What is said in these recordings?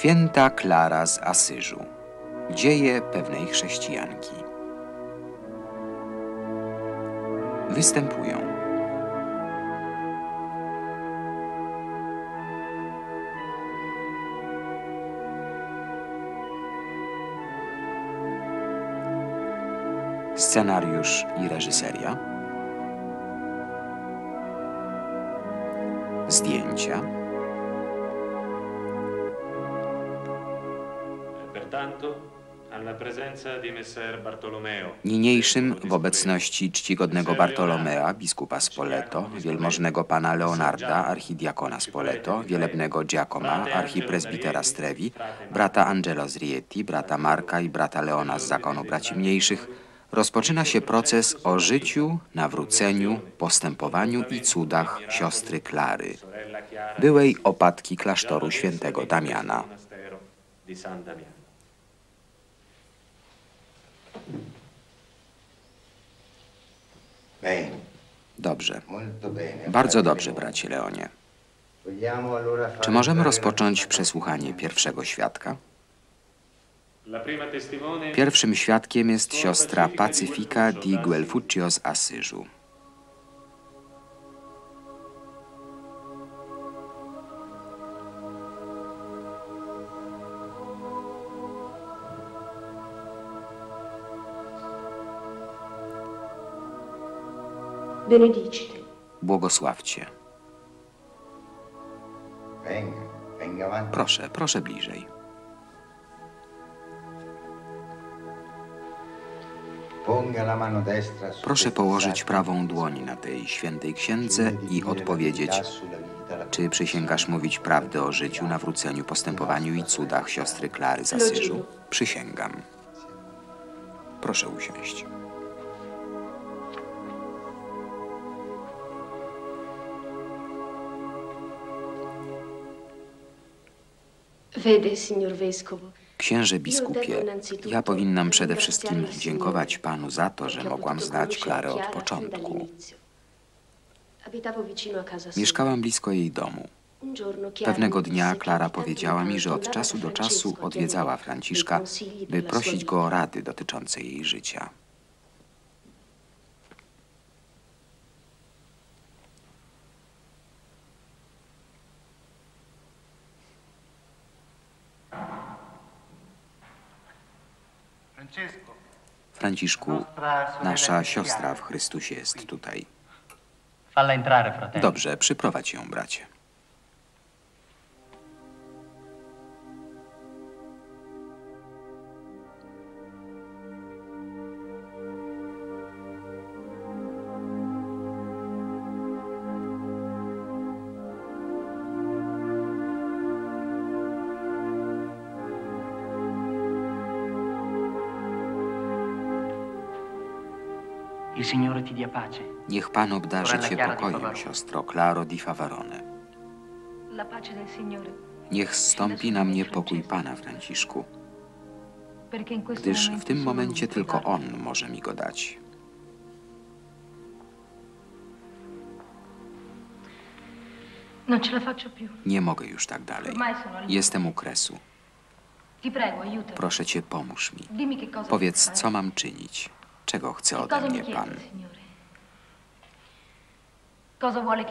Święta Klara z Asyżu. Dzieje pewnej chrześcijanki. Występują Scenariusz i reżyseria. Niniejszym w obecności czcigodnego Bartolomea, biskupa Spoleto, wielmożnego pana Leonarda, archidiakona Spoleto, wielebnego Giacoma, archipresbitera Strevi, brata Angelo z Rieti, brata Marka i brata Leona z zakonu braci mniejszych, rozpoczyna się proces o życiu, nawróceniu, postępowaniu i cudach siostry Klary, byłej opatki klasztoru świętego Damiana. Monastero di San Damiano. Bene, Dobrze. Bardzo dobrze, bracie Leonie. Czy możemy rozpocząć przesłuchanie pierwszego świadka? Pierwszym świadkiem jest siostra Pacyfika di Guelfuccio z Asyżu. Benedicite. Błogosławcie. Proszę, proszę bliżej. Proszę położyć prawą dłoń na tej świętej księdze i odpowiedzieć, czy przysięgasz mówić prawdę o życiu, nawróceniu, postępowaniu i cudach siostry Klary z Asyżu? Przysięgam. Proszę usiąść. Księże biskupie, ja powinnam przede wszystkim dziękować panu za to, że mogłam znać Klarę od początku. Mieszkałam blisko jej domu. Pewnego dnia Klara powiedziała mi, że od czasu do czasu odwiedzała Franciszka, by prosić go o rady dotyczące jej życia. Franciszku, nasza siostra w Chrystusie jest tutaj. Dobrze, przyprowadź ją, bracie. Niech Pan obdarzy cię pokojem, siostro Claro di Favarone. Niech zstąpi na mnie pokój Pana, Franciszku, gdyż w tym momencie tylko. On może mi go dać. Nie mogę już tak dalej. Jestem u kresu. Proszę cię, pomóż mi. Powiedz, co mam czynić? Czego chce ode mnie Pan?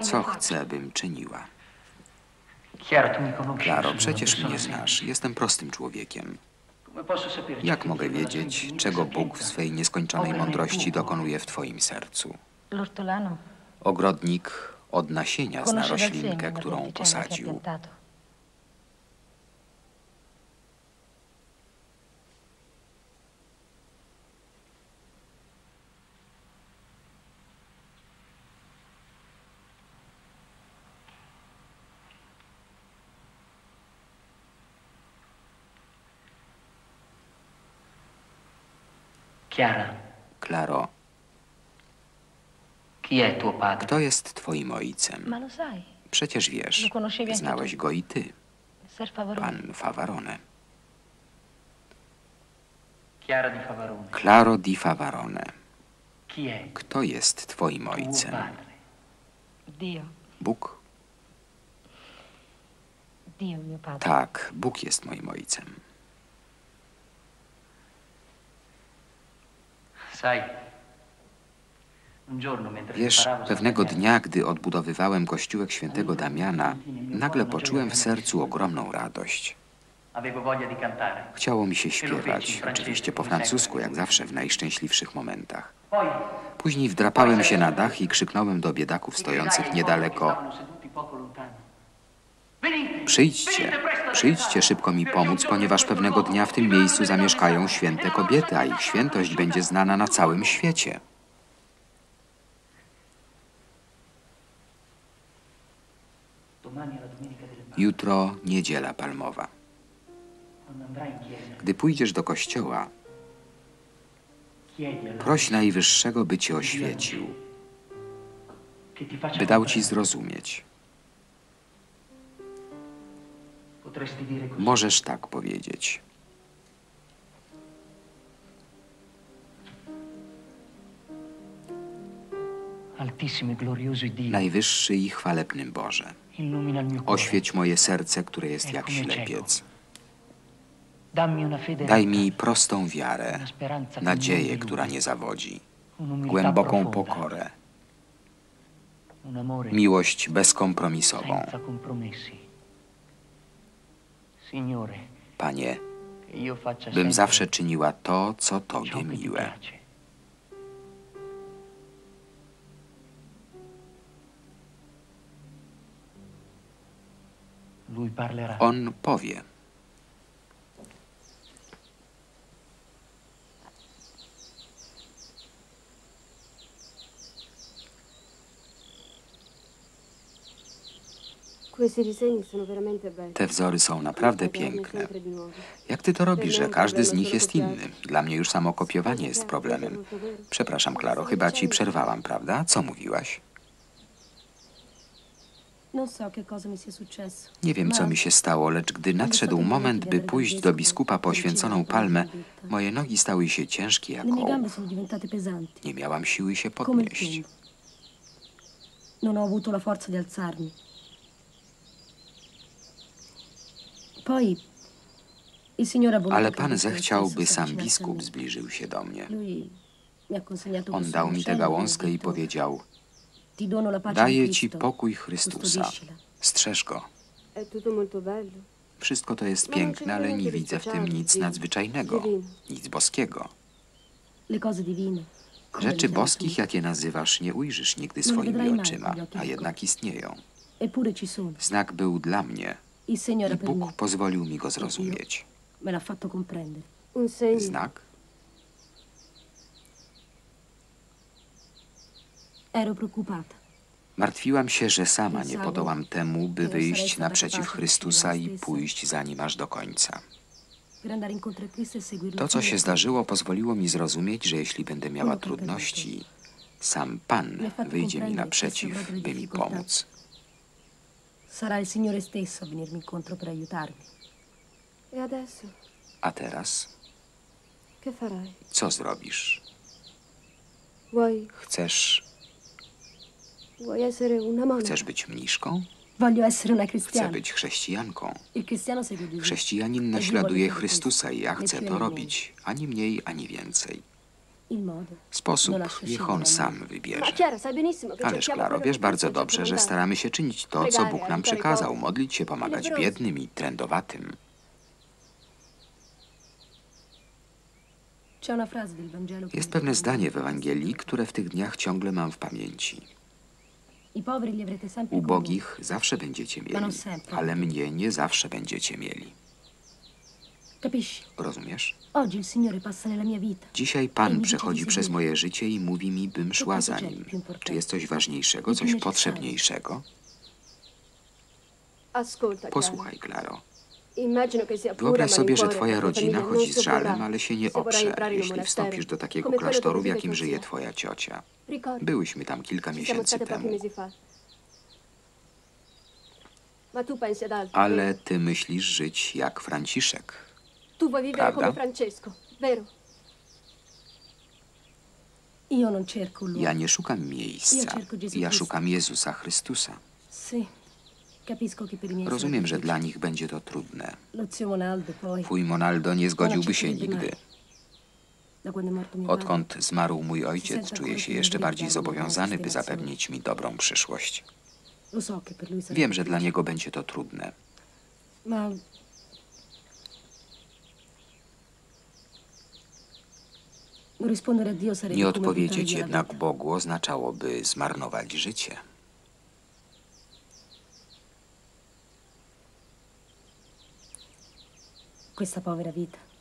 Co chce, bym czyniła? Klaro, una przecież mnie znasz. Jestem prostym człowiekiem. Jak mogę wiedzieć, czego Bóg w swej nieskończonej mądrości dokonuje w Twoim sercu? Ogrodnik od nasienia zna roślinkę, którą posadził. Chiara, Klaro, chi è tuo padre? kto jest Twoim ojcem? Ma lo sai, Przecież wiesz, znałeś go i ty, pan Favarone. Chiara di Favarone. Claro di Favarone, Chi è kto jest Twoim tuo ojcem? Bóg? Dio è mio padre. Tak, Bóg jest moim ojcem. Wiesz, pewnego dnia, gdy odbudowywałem kościółek świętego Damiana, nagle poczułem w sercu ogromną radość. Chciało mi się śpiewać, oczywiście po francusku, jak zawsze w najszczęśliwszych momentach. Później wdrapałem się na dach i krzyknąłem do biedaków stojących niedaleko: Przyjdźcie, przyjdźcie szybko mi pomóc, ponieważ pewnego dnia w tym miejscu zamieszkają święte kobiety, a ich świętość będzie znana na całym świecie. Jutro niedziela palmowa. Gdy pójdziesz do kościoła, proś Najwyższego, by cię oświecił, by dał ci zrozumieć. Możesz tak powiedzieć. Najwyższy i chwalebny Boże, oświeć moje serce, które jest jak ślepiec. Daj mi prostą wiarę, nadzieję, która nie zawodzi, głęboką pokorę, miłość bezkompromisową. Panie, bym zawsze czyniła to, co Tobie miłe. On powie. Te wzory są naprawdę piękne. Jak ty to robisz, że każdy z nich jest inny? Dla mnie już samo kopiowanie jest problemem. Przepraszam, Klaro, chyba ci przerwałam, prawda? Co mówiłaś? Successo. Nie wiem, co mi się stało, lecz gdy nadszedł moment, by pójść do biskupa po święconą palmę, moje nogi stały się ciężkie jak ołów. Nie miałam siły się podnieść. Non ho avuto la forza di alzarmi. Poi il Signore ha voluto Ale pan zechciał, by sam biskup zbliżył się do mnie. Consegnato On dał mi tę ha gałązkę i powiedział: Daję ci pokój Chrystusa. Strzeż go. Wszystko to jest No, no, piękne, ale nie widzę w tym nic nadzwyczajnego, nic boskiego. Rzeczy boskich, jakie nazywasz, nie ujrzysz nigdy No swoimi oczyma, a jednak istnieją. Znak był dla mnie i. Bóg pozwolił mi go zrozumieć. Znak? Ero preoccupata. Martwiłam się, że sama nie podołam temu, by wyjść naprzeciw Chrystusa i pójść za nim aż do końca. E. To, co się zdarzyło, pozwoliło mi zrozumieć, że jeśli będę miała trudności, sam Pan wyjdzie mi naprzeciw, by mi pomóc. Sarà il Signore stesso a venirmi incontro per aiutarmi. E adesso A teraz, che farai? co zrobisz? Vuoi, Chcesz, vuoi essere una monaca? chcesz być mniszką? Voglio essere una Chcę cristiana. być chrześcijanką. Il cristiano segue Gesù. Chrześcijanin naśladuje Chrystusa i ja chcę to robić, ani mniej, ani więcej. Sposób niech on sam wybierze. Ależ, Klaro, wiesz bardzo dobrze, że staramy się czynić to, co Bóg nam przekazał, modlić się, pomagać biednym i trędowatym. Jest pewne zdanie w Ewangelii, które w tych dniach ciągle mam w pamięci. Ubogich zawsze będziecie mieli, ale mnie nie zawsze będziecie mieli. Capisci? Rozumiesz? Oggi il Signore passa nella mia vita. Dzisiaj Pan przechodzi przez moje życie i mówi mi, bym szła za Nim. Czy jest coś ważniejszego, coś potrzebniejszego? Posłuchaj, Klaro. Wyobraź sobie, że twoja rodzina chodzi z żalem, ale się nie oprze, jeśli wstąpisz do takiego klasztoru, w jakim żyje twoja ciocia. Byłyśmy tam kilka miesięcy temu. Ale ty myślisz żyć jak Franciszek. Tu vuoi vivere come Francesco, vero? Io non cerco luogo. Ja nie szukam miejsca. Ja szukam Jezusa Chrystusa. Sì. Rozumiem, że dla nich będzie to trudne. Twój Monaldo nie zgodziłby się nigdy. Odkąd zmarł mój ojciec, czuję się jeszcze bardziej zobowiązany, by zapewnić mi dobrą przyszłość. lui Wiem, że dla niego będzie to trudne. Ma... Non rispondere a Dio sarebbe Nie odpowiedzieć jednak. Bogu oznaczałoby zmarnować życie.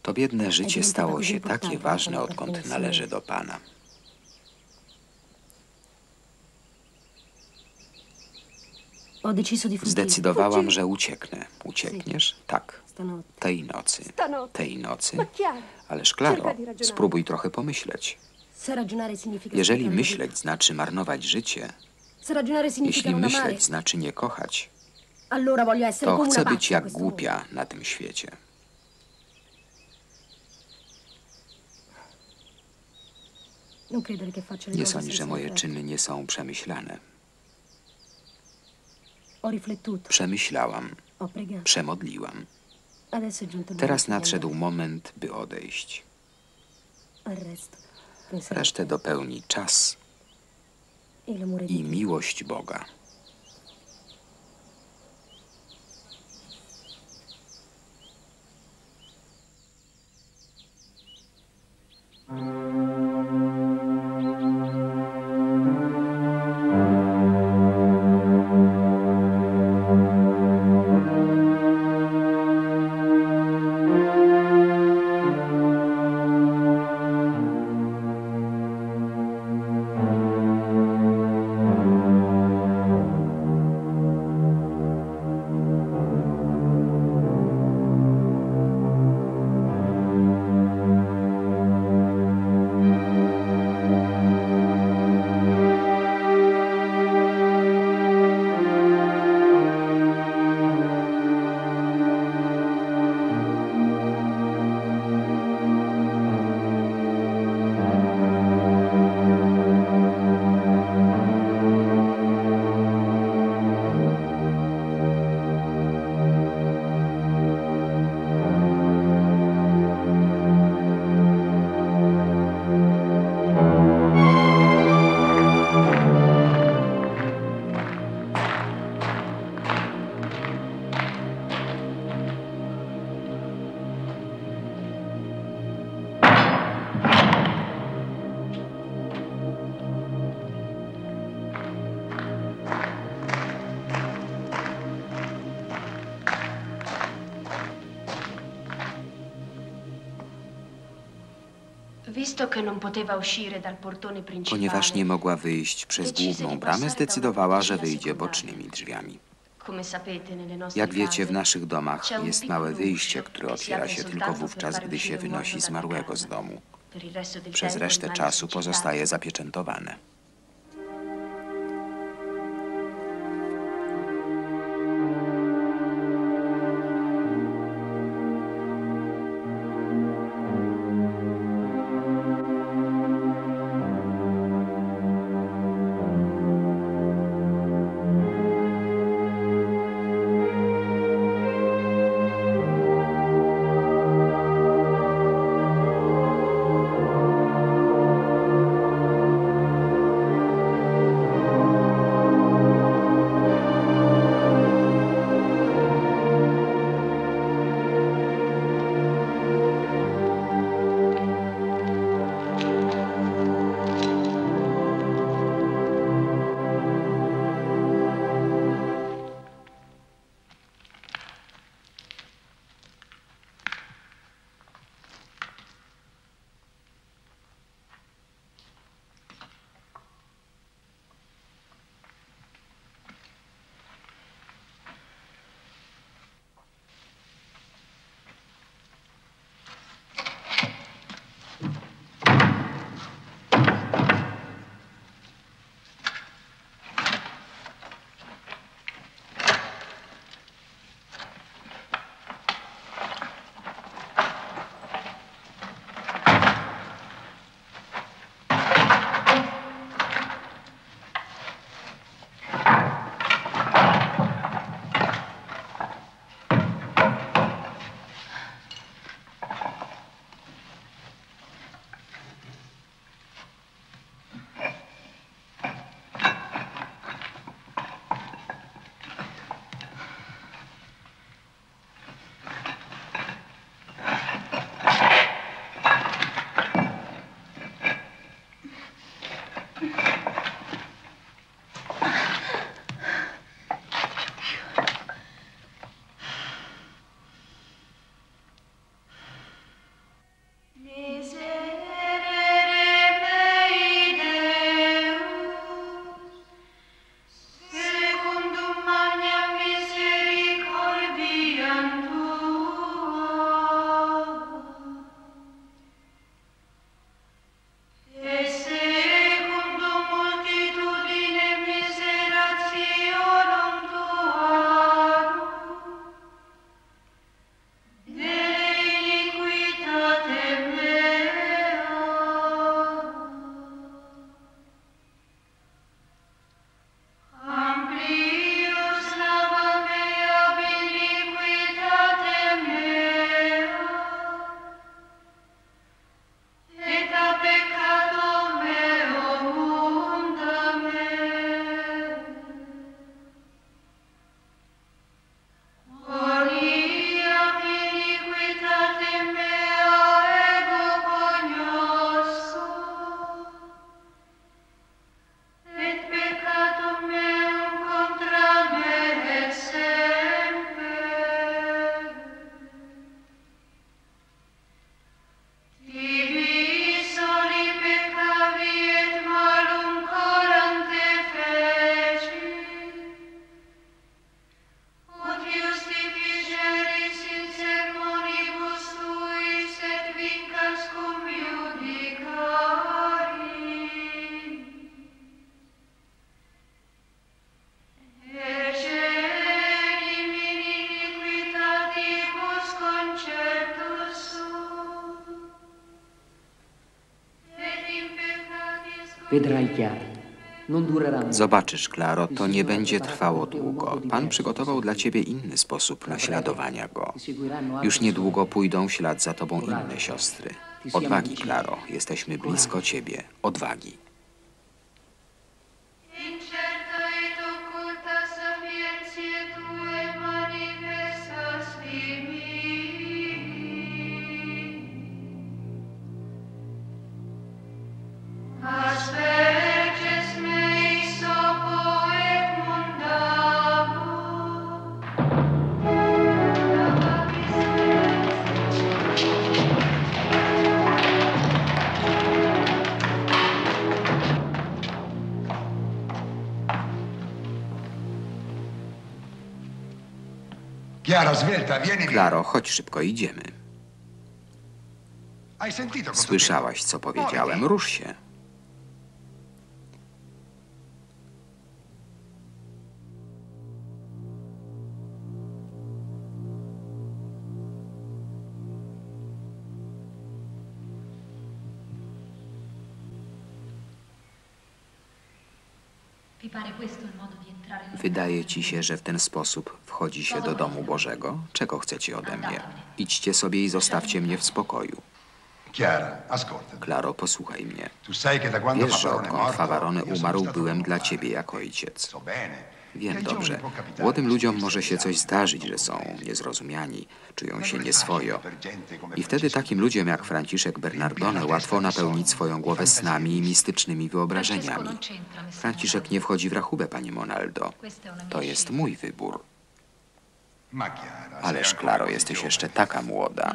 To biedne życie stało się takie ważne, odkąd należy do Pana. Ho deciso di fuggire. Zdecydowałam, że ucieknę. Uciekniesz? Tak. Tej nocy. Tej nocy. Ależ Klaro, spróbuj trochę pomyśleć. Jeżeli myśleć znaczy marnować życie, jeśli myśleć znaczy nie kochać, to chcę być jak głupia na tym świecie. Nie sądź, że moje czyny nie są przemyślane. Przemyślałam, przemodliłam. Teraz nadszedł moment, by odejść. Resztę dopełni czas i miłość Boga. Visto che Ponieważ nie mogła wyjść przez główną bramę, zdecydowała, że wyjdzie bocznymi drzwiami. Jak wiecie, w naszych domach jest małe wyjście, które otwiera się tylko wówczas, gdy się wynosi zmarłego z domu. Przez resztę czasu pozostaje zapieczętowane. Zobaczysz, Klaro, to nie będzie trwało długo. Pan przygotował dla ciebie inny sposób naśladowania go. Już niedługo pójdą w ślad za tobą inne siostry. Odwagi, Klaro, jesteśmy blisko ciebie. Odwagi. Klaro, chodź szybko, idziemy. Słyszałaś, co powiedziałem. Rusz się. Wydaje ci się, że w ten sposób wchodzi się do domu Bożego? Czego chcecie ode mnie? Idźcie sobie i zostawcie mnie w spokoju. Klaro, posłuchaj mnie. Wiesz, że odkąd sono umarł, byłem dla ciebie jak ojciec. Wiem dobrze. Młodym ludziom może się coś zdarzyć, że są niezrozumiani, czują się nieswojo. I wtedy takim ludziom jak Franciszek Bernardone łatwo napełnić swoją głowę snami i mistycznymi wyobrażeniami. Franciszek nie wchodzi w rachubę, panie Monaldo. To jest mój wybór. Ależ, Klaro, jesteś jeszcze taka młoda.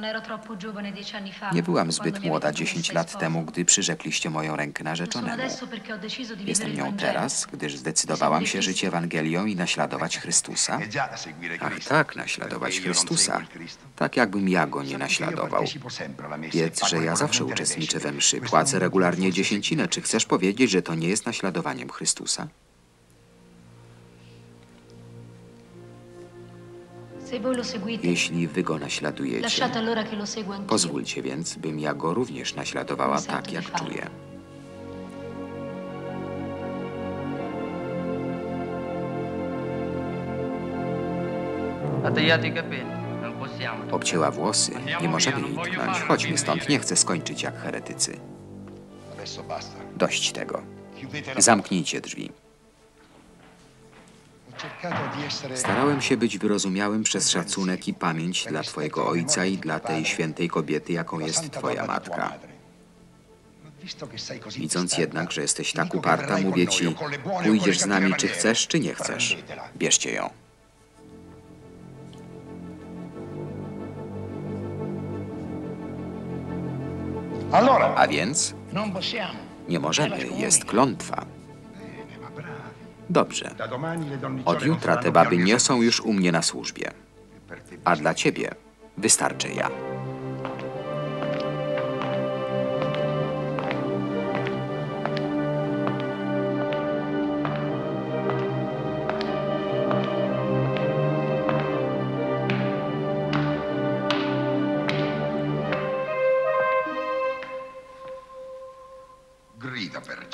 Nie byłam zbyt młoda avete 10 promesso lat temu, gdy przyrzekliście moją rękę narzeczonemu. Jestem nią teraz, gdyż zdecydowałam się żyć Ewangelią i naśladować Chrystusa. E Ach tak, naśladować Chrystusa. Tak jakbym ja go nie naśladował. Wiedz, że ja zawsze uczestniczę we mszy, płacę regularnie dziesięcinę. Czy chcesz powiedzieć, że to nie jest naśladowaniem Chrystusa? Jeśli wy go naśladujecie, pozwólcie więc, bym ja go również naśladowała tak, jak czuję. Obcięła włosy. Nie możemy jej tknąć. Chodźmy stąd, nie chcę skończyć jak heretycy. Dość tego. Zamknijcie drzwi. Starałem się być wyrozumiałym przez szacunek i pamięć dla Twojego ojca i dla tej świętej kobiety, jaką jest Twoja matka. Widząc jednak, że jesteś tak uparta, mówię Ci, pójdziesz z nami, czy chcesz, czy nie chcesz. Bierzcie ją. A więc nie możemy, jest klątwa. Dobrze. Od jutra te baby nie są już u mnie na służbie. A dla Ciebie wystarczę ja.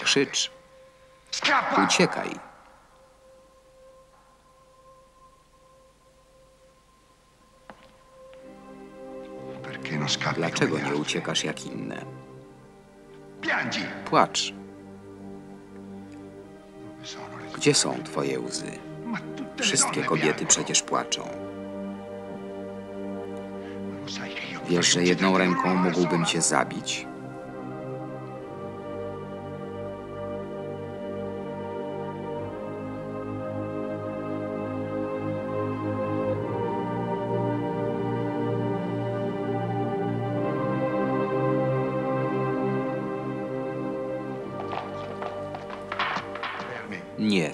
Krzycz, uciekaj. Dlaczego nie uciekasz jak inne? Płacz. Gdzie są Twoje łzy? Wszystkie kobiety przecież płaczą. Wiesz, że jedną ręką mógłbym cię zabić?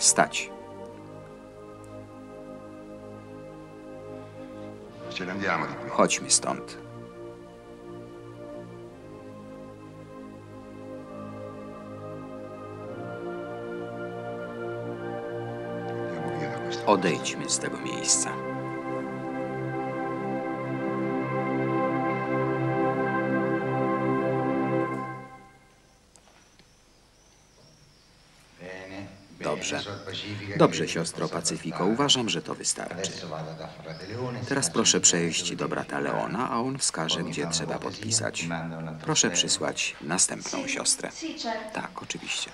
Stać. Chodźmy stąd. Questo. Odejdźmy z tego miejsca. Dobrze. Siostro Pacyfiko, uważam, że to wystarczy. Teraz proszę przejść do brata. Leona, a on wskaże, gdzie trzeba podpisać. Proszę przysłać następną siostrę. Tak, oczywiście.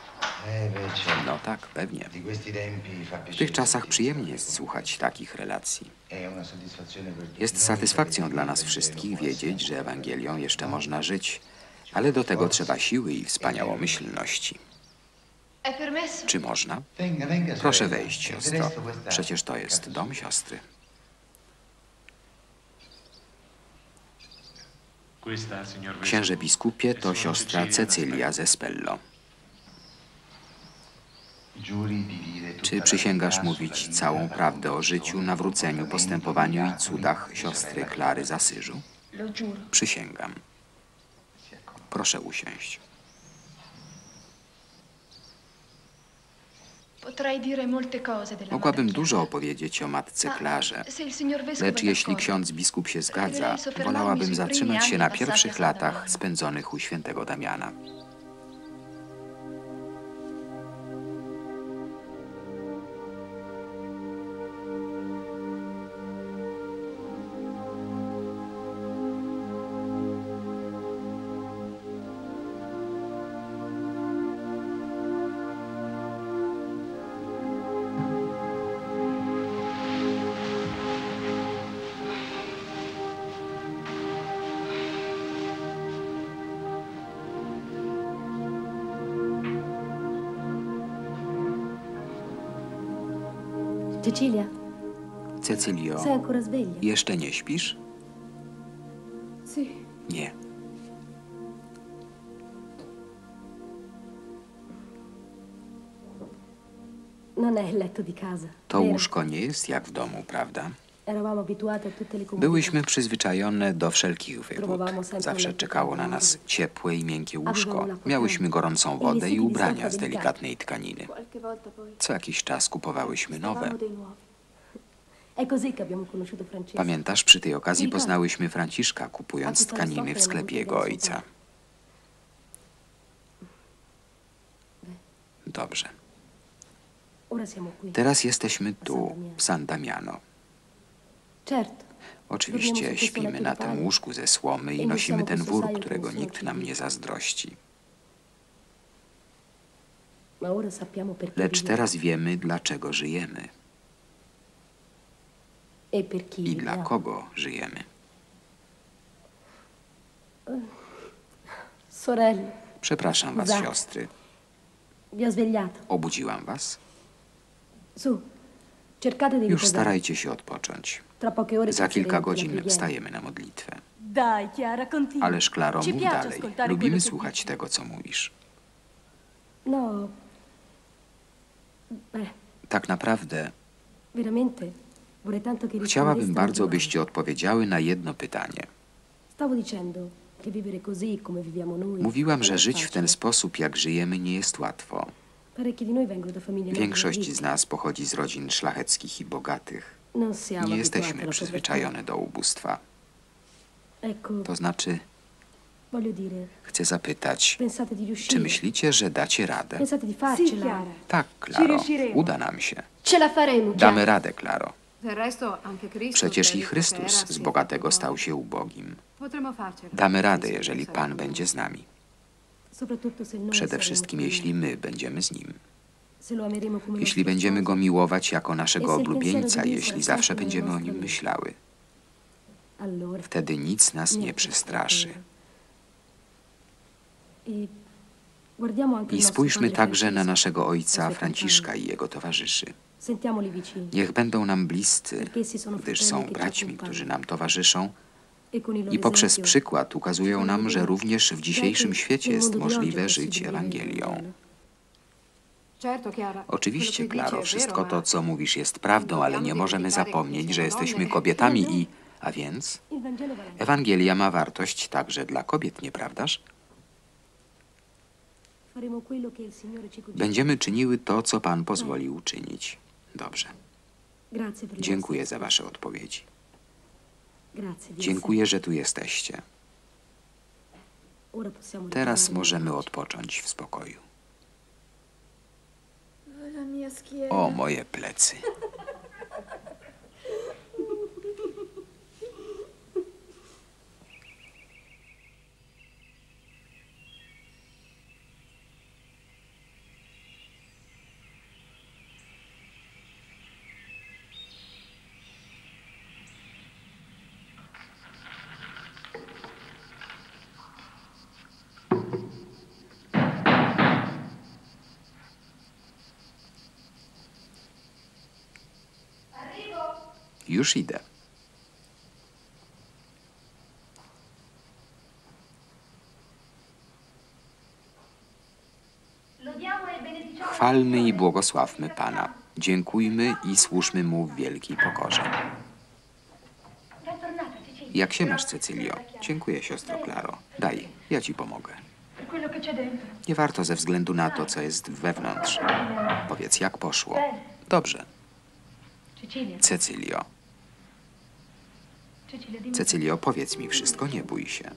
No tak, pewnie. W tych czasach przyjemnie jest słuchać takich relacji. Jest satysfakcją dla nas wszystkich wiedzieć, że Ewangelią jeszcze można żyć, ale do tego trzeba siły i wspaniałomyślności. Czy można? Proszę wejść, siostro. Przecież to jest dom siostry. Księże biskupie to siostra Cecilia Cecylia ze Spello. Czy przysięgasz mówić całą prawdę o życiu, nawróceniu, postępowaniu i cudach siostry Klary z Asyżu? Przysięgam. Proszę usiąść. Mogłabym dużo opowiedzieć o matce Ma Klarze, lecz jeśli ksiądz biskup się zgadza, wolałabym zatrzymać się na pierwszych latach spędzonych u świętego Damiana. Cecilia, Cecylio, sei ancora sveglia? jeszcze nie śpisz? Sì. Nie. Non è il letto di casa. To vero? łóżko nie jest jak w domu, prawda? Byłyśmy przyzwyczajone do wszelkich wygód. Zawsze czekało na nas ciepłe i miękkie łóżko. Miałyśmy gorącą wodę i ubrania z delikatnej tkaniny. Co jakiś czas kupowałyśmy nowe. Pamiętasz, przy tej okazji poznałyśmy Franciszka, kupując tkaniny w sklepie jego ojca. Dobrze. Teraz jesteśmy tu, w San Damiano. Oczywiście śpimy na tym łóżku ze słomy i nosimy ten wór, którego nikt nam nie zazdrości. Lecz teraz wiemy, dlaczego żyjemy. E i dla kogo żyjemy. Przepraszam was, siostry. Obudziłam was? Już starajcie się odpocząć. Za kilka godzin wstajemy na modlitwę. Ależ, Klaro, mów dalej. Lubimy słuchać tego, co mówisz. No. Tak naprawdę chciałabym bardzo, byście odpowiedziały na jedno pytanie. Mówiłam, że żyć w ten sposób, jak żyjemy, nie jest łatwo. Większość z nas pochodzi z rodzin szlacheckich i bogatych. Siamo Nie jesteśmy przyzwyczajone do ubóstwa. To znaczy, chcę zapytać, czy myślicie, że dacie radę? Tak, Klaro, uda nam się. Damy radę, Klaro. Przecież i Chrystus z bogatego no. stał się ubogim. Damy radę, jeżeli Pan będzie z nami. Przede wszystkim, jeśli my będziemy z Nim. Jeśli będziemy go miłować jako naszego oblubieńca, jeśli zawsze naszego będziemy o nim myślały, wtedy nic nas nie przestraszy. Anche I spójrzmy także na naszego ojca Franciszka i jego towarzyszy. Niech będą nam bliscy, gdyż są braćmi, którzy nam towarzyszą. E i poprzez przykład ukazują nam, że również w dzisiejszym świecie jest możliwe żyć Ewangelią. Oczywiście, Klaro, wszystko to, co mówisz, jest prawdą, ale nie możemy zapomnieć, że jesteśmy kobietami i... A więc? Ewangelia ma wartość także dla kobiet, nieprawdaż? Będziemy czyniły to, co Pan pozwolił uczynić. Dobrze. Dziękuję za Wasze odpowiedzi. Dziękuję, że tu jesteście. Teraz możemy odpocząć w spokoju. Schiena. O, moje plecy. Już idę. Chwalmy i błogosławmy Pana. Dziękujmy i służmy Mu w wielkiej pokorze. Jak się masz, Cecylio? Dziękuję, siostro Klaro. Daj, ja ci pomogę. Nie warto ze względu na to, co jest wewnątrz. Powiedz, jak poszło. Dobrze. Cecilia, Cecylio. Cecylio, powiedz mi wszystko, nie bój się.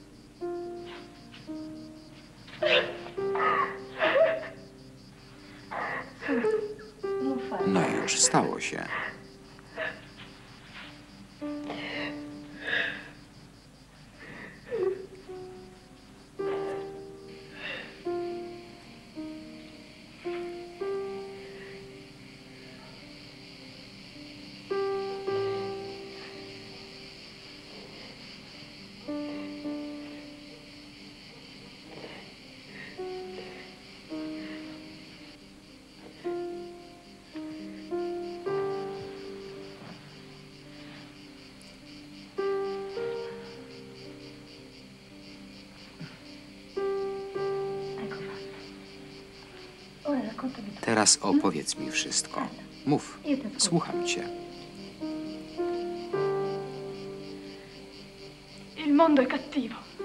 Teraz opowiedz mi wszystko. Mów, słucham cię.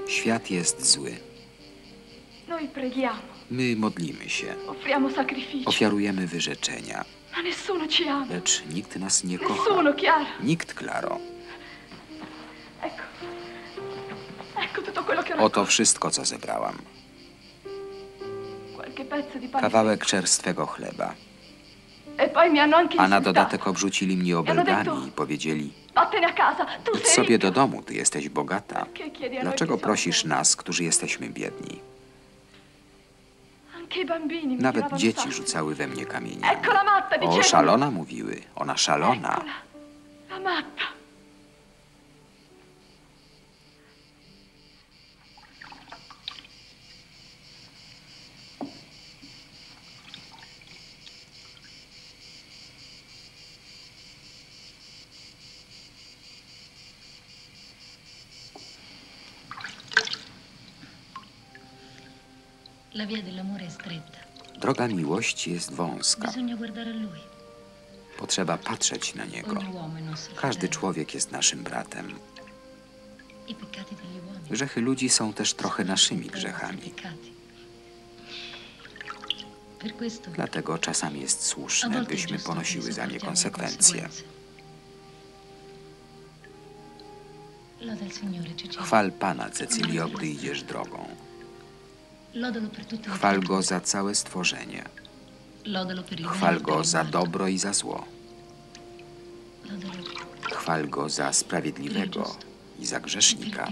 Świat jest zły. My modlimy się, ofiarujemy wyrzeczenia, lecz nikt nas nie kocha. Nikt, Klaro. Oto wszystko, co zebrałam. Kawałek czerstwego chleba. E A na dodatek obrzucili mnie obelgami i powiedzieli: Idź sobie do domu, ty jesteś bogata. Dlaczego prosisz nas, którzy jesteśmy biedni? Nawet dzieci rzucały we mnie kamienie. O, szalona mówiły. Ona szalona. Eccola, la matta. La via dell'amore è stretta. Droga miłość jest wąska. Potrzeba patrzeć na niego. Każdy człowiek jest naszym bratem. Grzechy ludzi są też trochę naszymi grzechami. Dlatego czasami jest słuszne, byśmy ponosiły za nie konsekwencje. Chwal Pana, Cecilio, gdy idziesz drogą. Chwal. Go za całe stworzenie. Chwal Go za dobro i za zło. Chwal Go za sprawiedliwego i za grzesznika.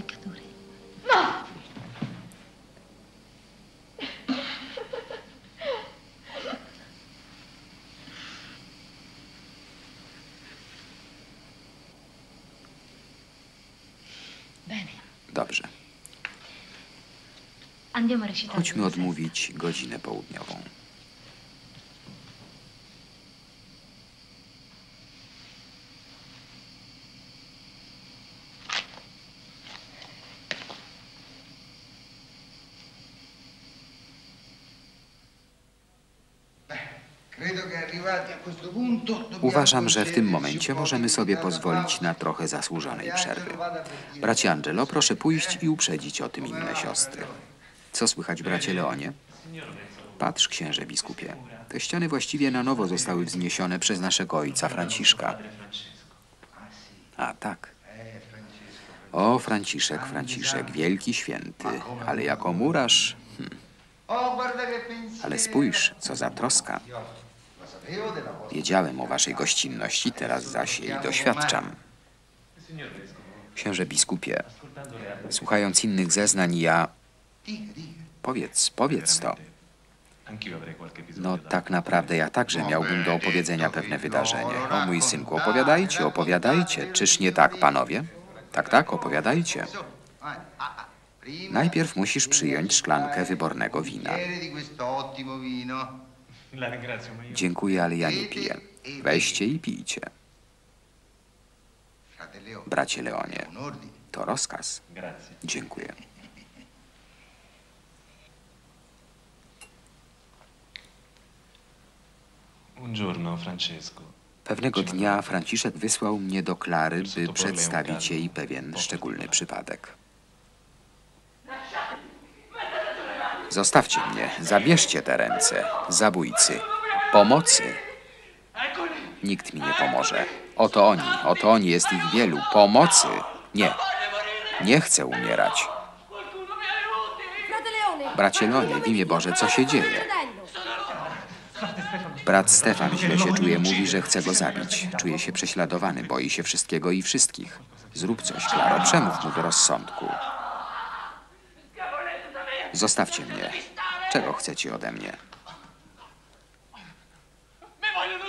Chodźmy odmówić godzinę południową. Uważam, że w tym momencie możemy sobie pozwolić na trochę zasłużonej przerwy. Bracie Angelo, proszę pójść i uprzedzić o tym inne siostry. Co słychać, bracie Leonie? Patrz, księże biskupie. Te ściany właściwie na nowo zostały wzniesione przez naszego ojca Franciszka. A tak. O, Franciszek, Franciszek, wielki święty, ale jako murarz. Pensiero. Ale spójrz, co za troska. Wiedziałem o waszej gościnności, teraz zaś jej doświadczam. Księże biskupie, słuchając innych zeznań, ja... Powiedz, powiedz to. No tak naprawdę ja także miałbym do opowiedzenia pewne wydarzenie. O mój synku, opowiadajcie, opowiadajcie. Czyż nie tak, panowie? Tak, tak, opowiadajcie. Najpierw musisz przyjąć szklankę wybornego wina. Dziękuję, ale ja nie piję. Weźcie i pijcie. Bracie Leonie, to rozkaz. Dziękuję. Un giorno Francesco Pewnego dnia Franciszek wysłał mnie do Klary, by przedstawić jej pewien szczególny przypadek. Zostawcie mnie, zabierzcie te ręce, zabójcy, pomocy. Nikt mi nie pomoże. Oto oni, oto oni, jest ich wielu. Pomocy! Nie, nie chcę umierać. Bracie Leonie, w imię Boże, co się dzieje? Brat Stefan źle się czuje, mówi, że chce go zabić. Czuje się prześladowany, boi się wszystkiego i wszystkich. Zrób coś, Klaro, przemów mu do rozsądku. Zostawcie mnie. Czego chcecie ode mnie?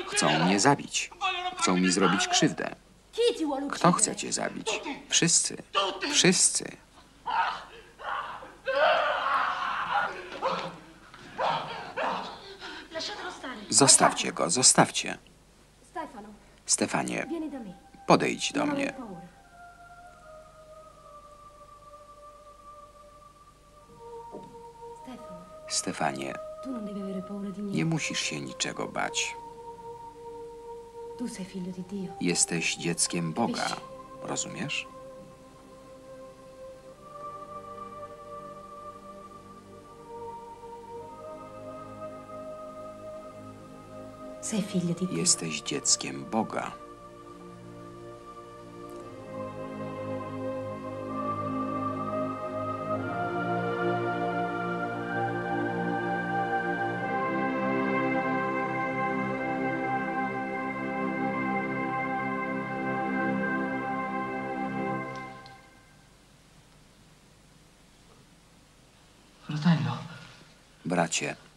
Chcą mnie zabić. Chcą mi zrobić krzywdę. Kto uccidere? chcecie zabić? Wszyscy. Wszyscy. Zostawcie go, zostawcie. Stefanie, podejdź do mnie. Stefanie, nie musisz się niczego bać. Jesteś dzieckiem Boga. Rozumiesz? Sei figlio di Dio. Jesteś dzieckiem Boga. Fratello, Bracie.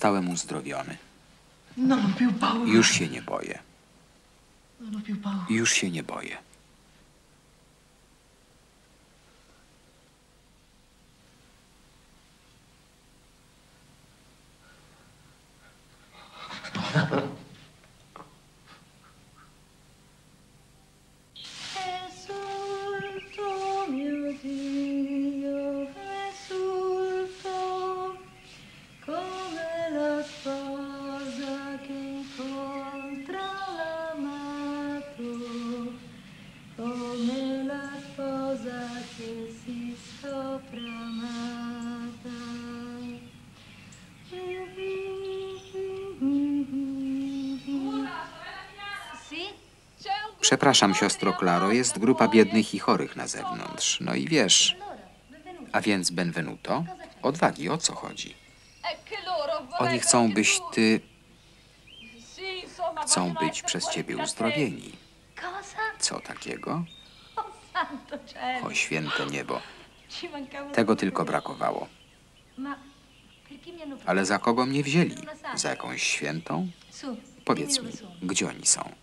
Zostałem uzdrowiony. Più paura. Już się nie boję. Paura. Już się nie boję. Przepraszam, siostro Klaro, jest grupa biednych i chorych na zewnątrz. No i wiesz. A więc, Benvenuto, odwagi, o co chodzi? Oni chcą, byś ty. Chcą być przez ciebie uzdrowieni. Co takiego? O święte niebo. Tego tylko brakowało. Ale za kogo mnie wzięli? Za jakąś świętą? Powiedz mi, gdzie oni są?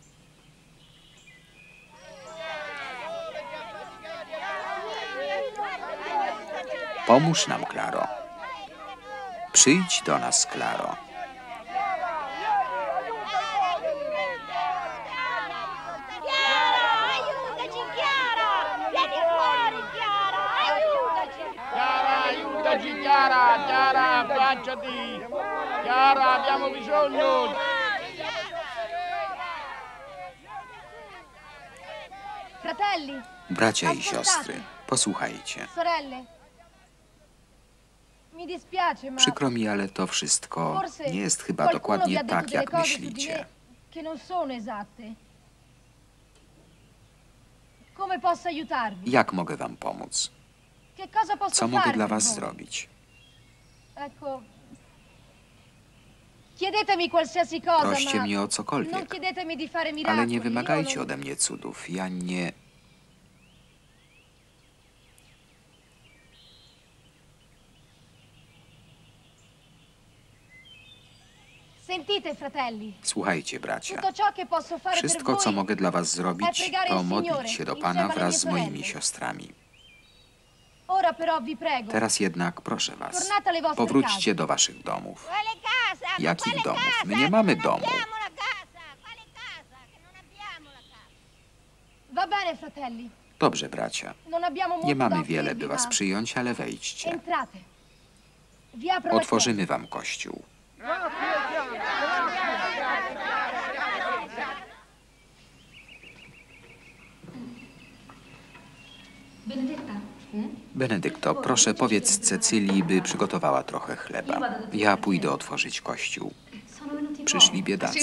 Pomóż nam, Klaro. Przyjdź do nas, Klaro. Chiara, aiutaci Chiara! Vieni fuori Chiara, aiutaci! Chiara, aiutaci Chiara, Chiara, affacciati! Chiara, abbiamo bisogno! Fratelli, Bracia i siostry, posłuchajcie. sorelle. Przykro mi, ale to wszystko nie jest chyba dokładnie tak, jak myślicie. Jak mogę wam pomóc? Co mogę dla was zrobić? Proście mnie o cokolwiek, ale nie wymagajcie ode mnie cudów. Ja nie... Słuchajcie, bracia. Wszystko, co mogę dla was zrobić, to modlić się do Pana wraz z moimi siostrami. Teraz jednak proszę was, powróćcie do waszych domów. Jakich domów? My nie mamy domu. Dobrze, bracia. Nie mamy wiele, by was przyjąć, ale wejdźcie. Otworzymy wam kościół. Benedetta, Benedykto, proszę powiedz Cecylii, by przygotowała trochę chleba. Ja pójdę otworzyć kościół. Przyszli biedacy.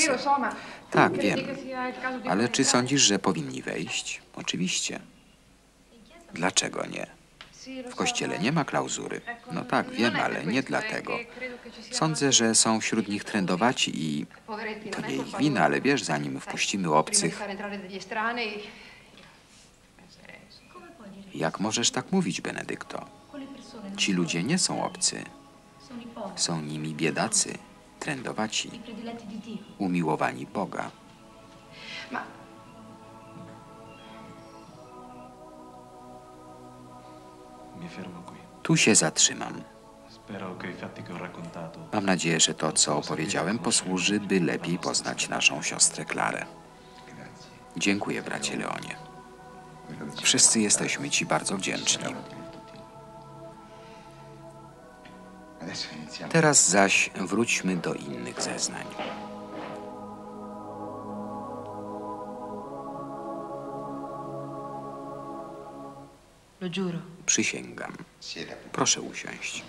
Tak, wiem. Ale czy sądzisz, że powinni wejść? Oczywiście. Dlaczego nie? W kościele nie ma klauzury. No tak, wiem, ale nie dlatego. Sądzę, że są wśród nich trędowaci i to nie ich wina, ale wiesz, zanim wpuścimy obcych, jak możesz tak mówić, Benedykto? Ci ludzie nie są obcy. Są nimi biedacy, trędowaci, umiłowani Boga. Tu się zatrzymam. Mam nadzieję, że to, co opowiedziałem, posłuży, by lepiej poznać naszą siostrę Klarę. Dziękuję, bracie Leonie. Wszyscy jesteśmy ci bardzo wdzięczni. Teraz zaś wróćmy do innych zeznań. Lo giuro. Przysięgam. Proszę usiąść.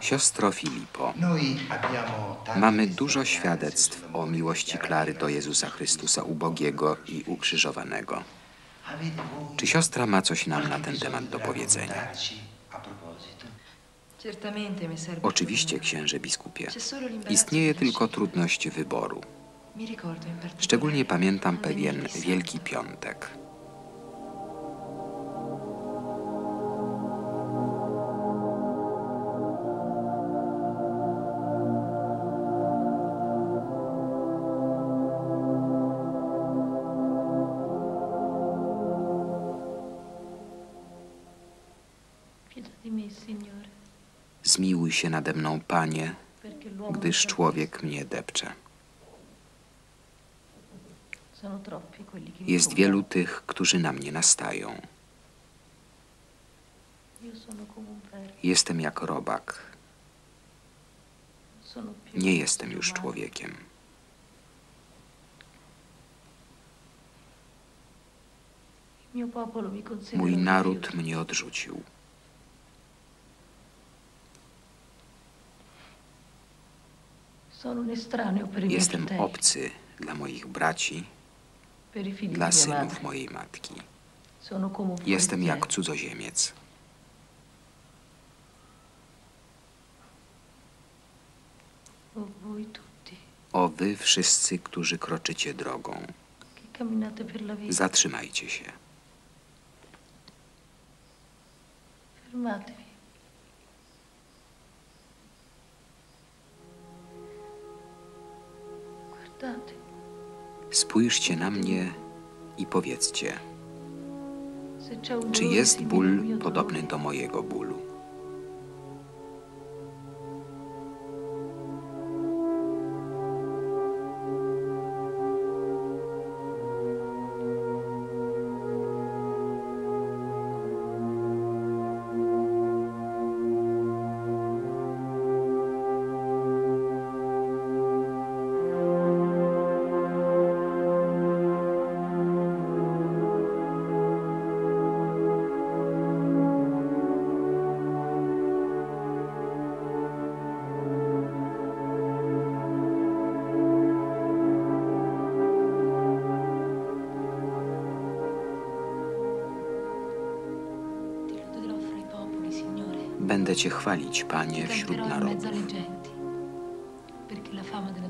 Siostro Filipo, mamy dużo świadectw o miłości Klary do Jezusa. Chrystusa ubogiego i ukrzyżowanego. Czy siostra ma coś nam na ten temat do powiedzenia? Oczywiście, księże biskupie. Istnieje tylko trudność wyboru. Szczególnie pamiętam pewien Wielki. Piątek. Zmiłuj się nade mną, Panie, gdyż człowiek mnie depcze. Jest wielu tych, którzy na mnie nastają. Jestem jak robak. Nie jestem już człowiekiem. Mój naród mnie odrzucił. Sono un estraneo per i miei Jestem obcy dla moich braci, dla synów mojej matki. Jestem jak cudzoziemiec. O wy wszyscy, którzy kroczycie drogą, zatrzymajcie się. fermatevi. Spójrzcie na mnie i powiedzcie, czy jest ból podobny do mojego bólu? Będę Cię chwalić, Panie, wśród narodów.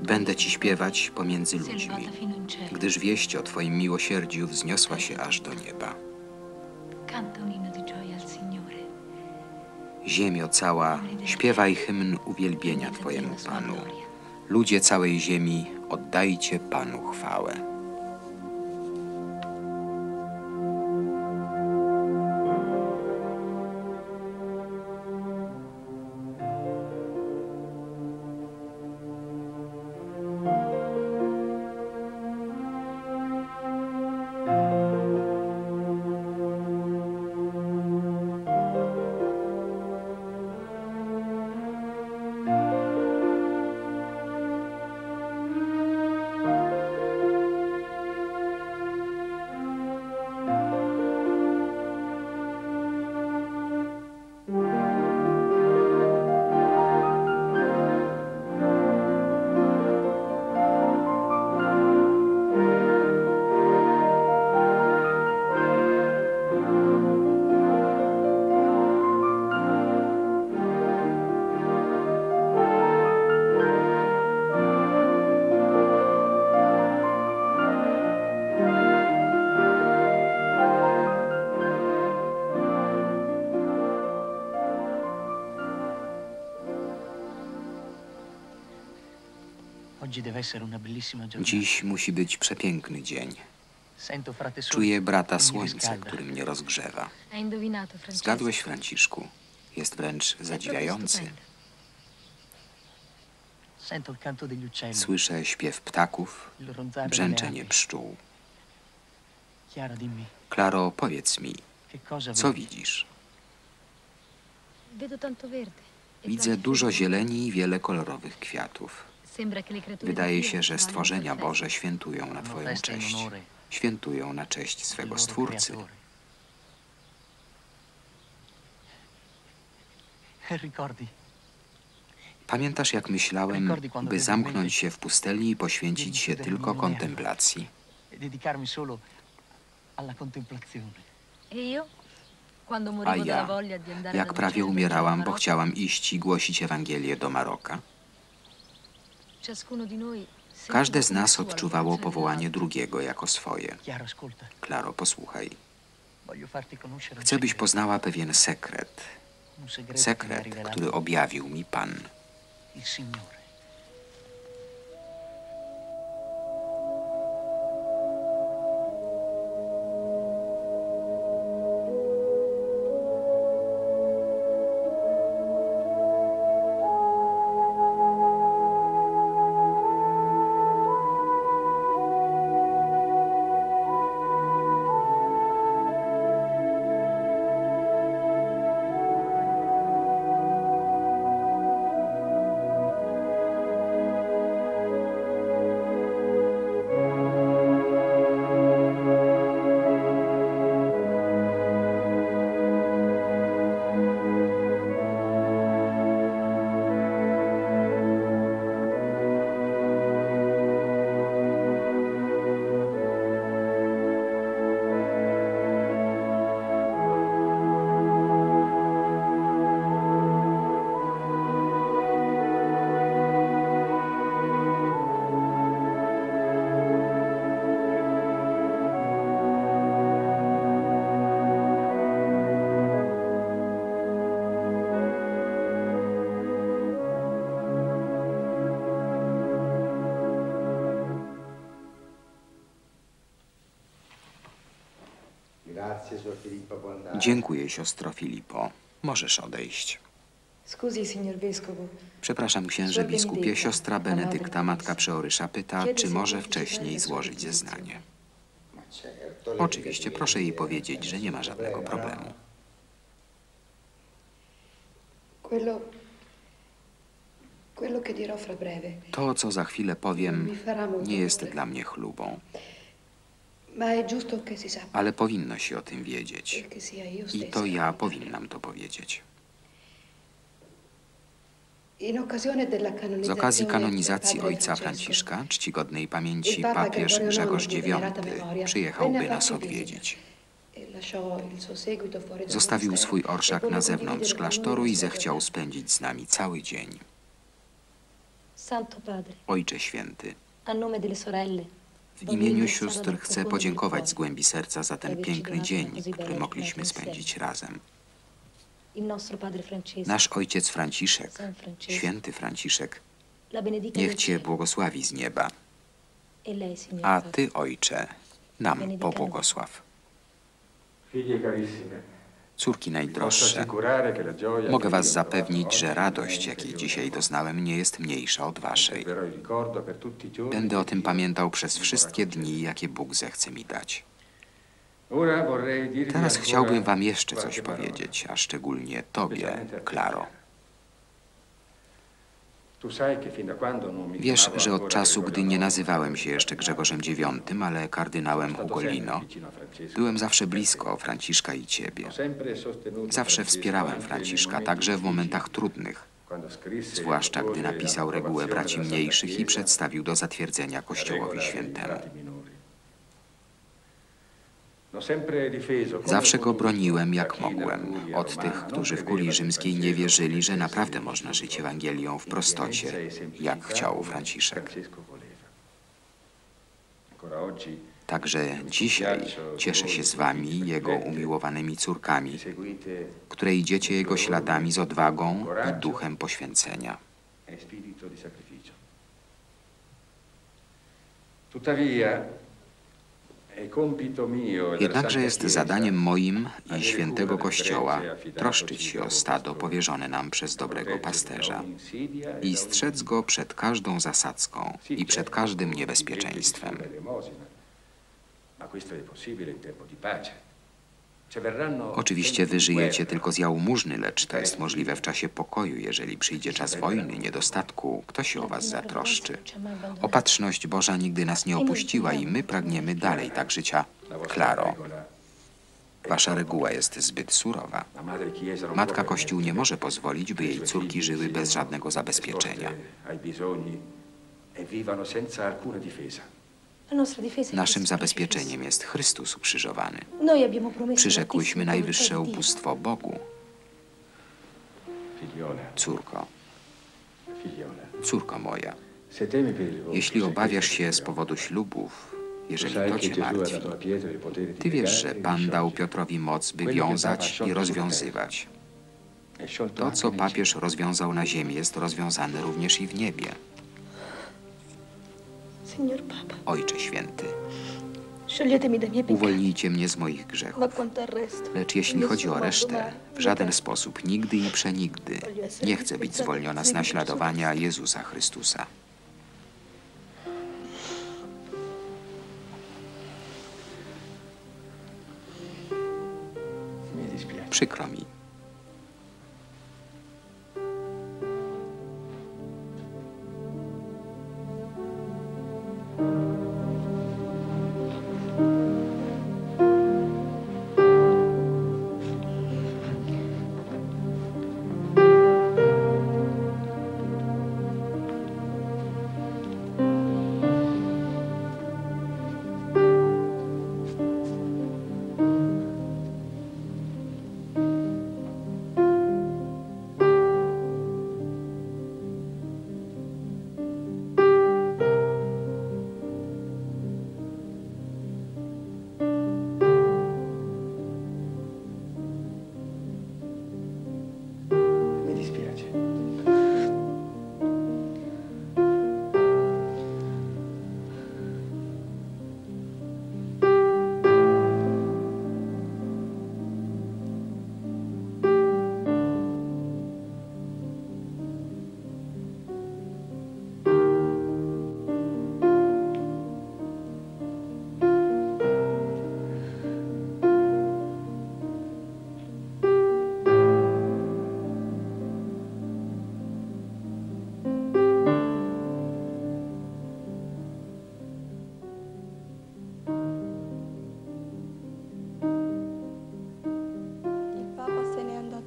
Będę Ci śpiewać pomiędzy ludźmi, gdyż wieść o Twoim miłosierdziu wzniosła się aż do nieba. Ziemio cała, śpiewaj hymn uwielbienia Twojemu Panu. Ludzie całej ziemi, oddajcie Panu chwałę. Dziś musi być przepiękny dzień. Czuję brata słońca, który mnie rozgrzewa. Zgadłeś, Franciszku. Jest wręcz zadziwiający. Słyszę śpiew ptaków, brzęczenie pszczół. Klaro, powiedz mi, co widzisz? E Widzę dużo zieleni i wiele kolorowych kwiatów. Wydaje się, że stworzenia. Boże świętują na Twoją cześć. Świętują na cześć swego Stwórcy. E Pamiętasz, jak myślałem, by zamknąć się w pustelni i poświęcić się tylko kontemplacji? e. E A ja, jak prawie umierałam, bo chciałam iść i głosić Ewangelię do Maroka, każde z nas odczuwało powołanie drugiego jako swoje. Klaro, posłuchaj. Chcę, byś poznała pewien sekret. Sekret, który objawił mi Pan. Dziękuję, siostro Filipo. Możesz odejść. Przepraszam, księże biskupie, siostra Benedykta, matka przeorysza, pyta, czy może wcześniej złożyć zeznanie. Oczywiście, proszę jej powiedzieć, że nie ma żadnego problemu. To, co za chwilę powiem, nie jest dla mnie chlubą, Ma è giusto che si sappia ale powinno się o tym wiedzieć. io I to ja powinnam to powiedzieć. Z okazji kanonizacji ojca Franciszka, czcigodnej pamięci papież Grzegorz IX, przyjechałby nas odwiedzić. e Zostawił swój e orszak na zewnątrz klasztoru i zechciał spędzić z nami cały dzień. Santo Padre, Ojcze Święty, w imieniu sióstr chcę podziękować z głębi serca za ten piękny dzień, który mogliśmy spędzić razem. Nasz ojciec Franciszek, święty Franciszek, niech Cię błogosławi z nieba, E a. Ty, Ojcze, nam pobłogosław. Figlie carissime, Córki najdroższe, mogę Was zapewnić, że radość, jakiej dzisiaj doznałem, nie jest mniejsza od Waszej. Będę o tym pamiętał przez wszystkie dni, jakie Bóg zechce mi dać. Teraz chciałbym Wam jeszcze coś powiedzieć, a szczególnie Tobie, Klaro. Tu sai che fin da quando non mi Wiesz, że od czasu, gdy nie nazywałem się jeszcze Grzegorzem IX, ale kardynałem Ugolino, byłem zawsze blisko Franciszka i Ciebie. Zawsze wspierałem Franciszka, także w momentach trudnych, zwłaszcza gdy napisał regułę braci mniejszych i przedstawił do zatwierdzenia Kościołowi Świętemu. Zawsze go broniłem jak mogłem, od tych, non którzy w che rzymskiej nie wierzyli, że naprawdę można żyć Ewangelią w prostocie, jak chciał Franciszek. Także dzisiaj cieszę się z Wami, Jego umiłowanymi córkami, które idziecie Jego śladami z odwagą i duchem poświęcenia. e. Tuttavia, è compito mio e della Jednakże jest zadaniem moim i świętego Kościoła troszczyć się o stado powierzone nam przez dobrego pasterza e i strzec go przed każdą zasadzką i przed każdym niebezpieczeństwem. Ma questo è possibile in tempo di pace. Oczywiście wy żyjecie tylko z jałmużny, lecz to jest możliwe w czasie pokoju. Jeżeli przyjdzie czas wojny, niedostatku, kto się o was zatroszczy? Opatrzność Boża nigdy nas nie opuściła i my pragniemy dalej tak życia. Klaro, wasza reguła jest zbyt surowa. Matka Kościół nie może pozwolić, by jej córki żyły bez żadnego zabezpieczenia. e vivano senza alcuna difesa. La nostra difesa è Naszym zabezpieczeniem jest Chrystus ukrzyżowany. Przyrzekłyśmy najwyższe ubóstwo Bogu. Córko, córko moja, jeśli obawiasz się z powodu ślubów, jeżeli to cię martwi, ty wiesz, że e Pan dał. Piotrowi moc, by wiązać i rozwiązywać. To, co papież rozwiązał na ziemi, jest rozwiązane również i w niebie. Papa, Ojcze Święty, uwolnijcie mnie z moich grzechów. Lecz jeśli chodzi o resztę, w żaden sposób, nigdy i przenigdy nie chcę być zwolniona z naśladowania Jezusa Chrystusa. Przykro. Mi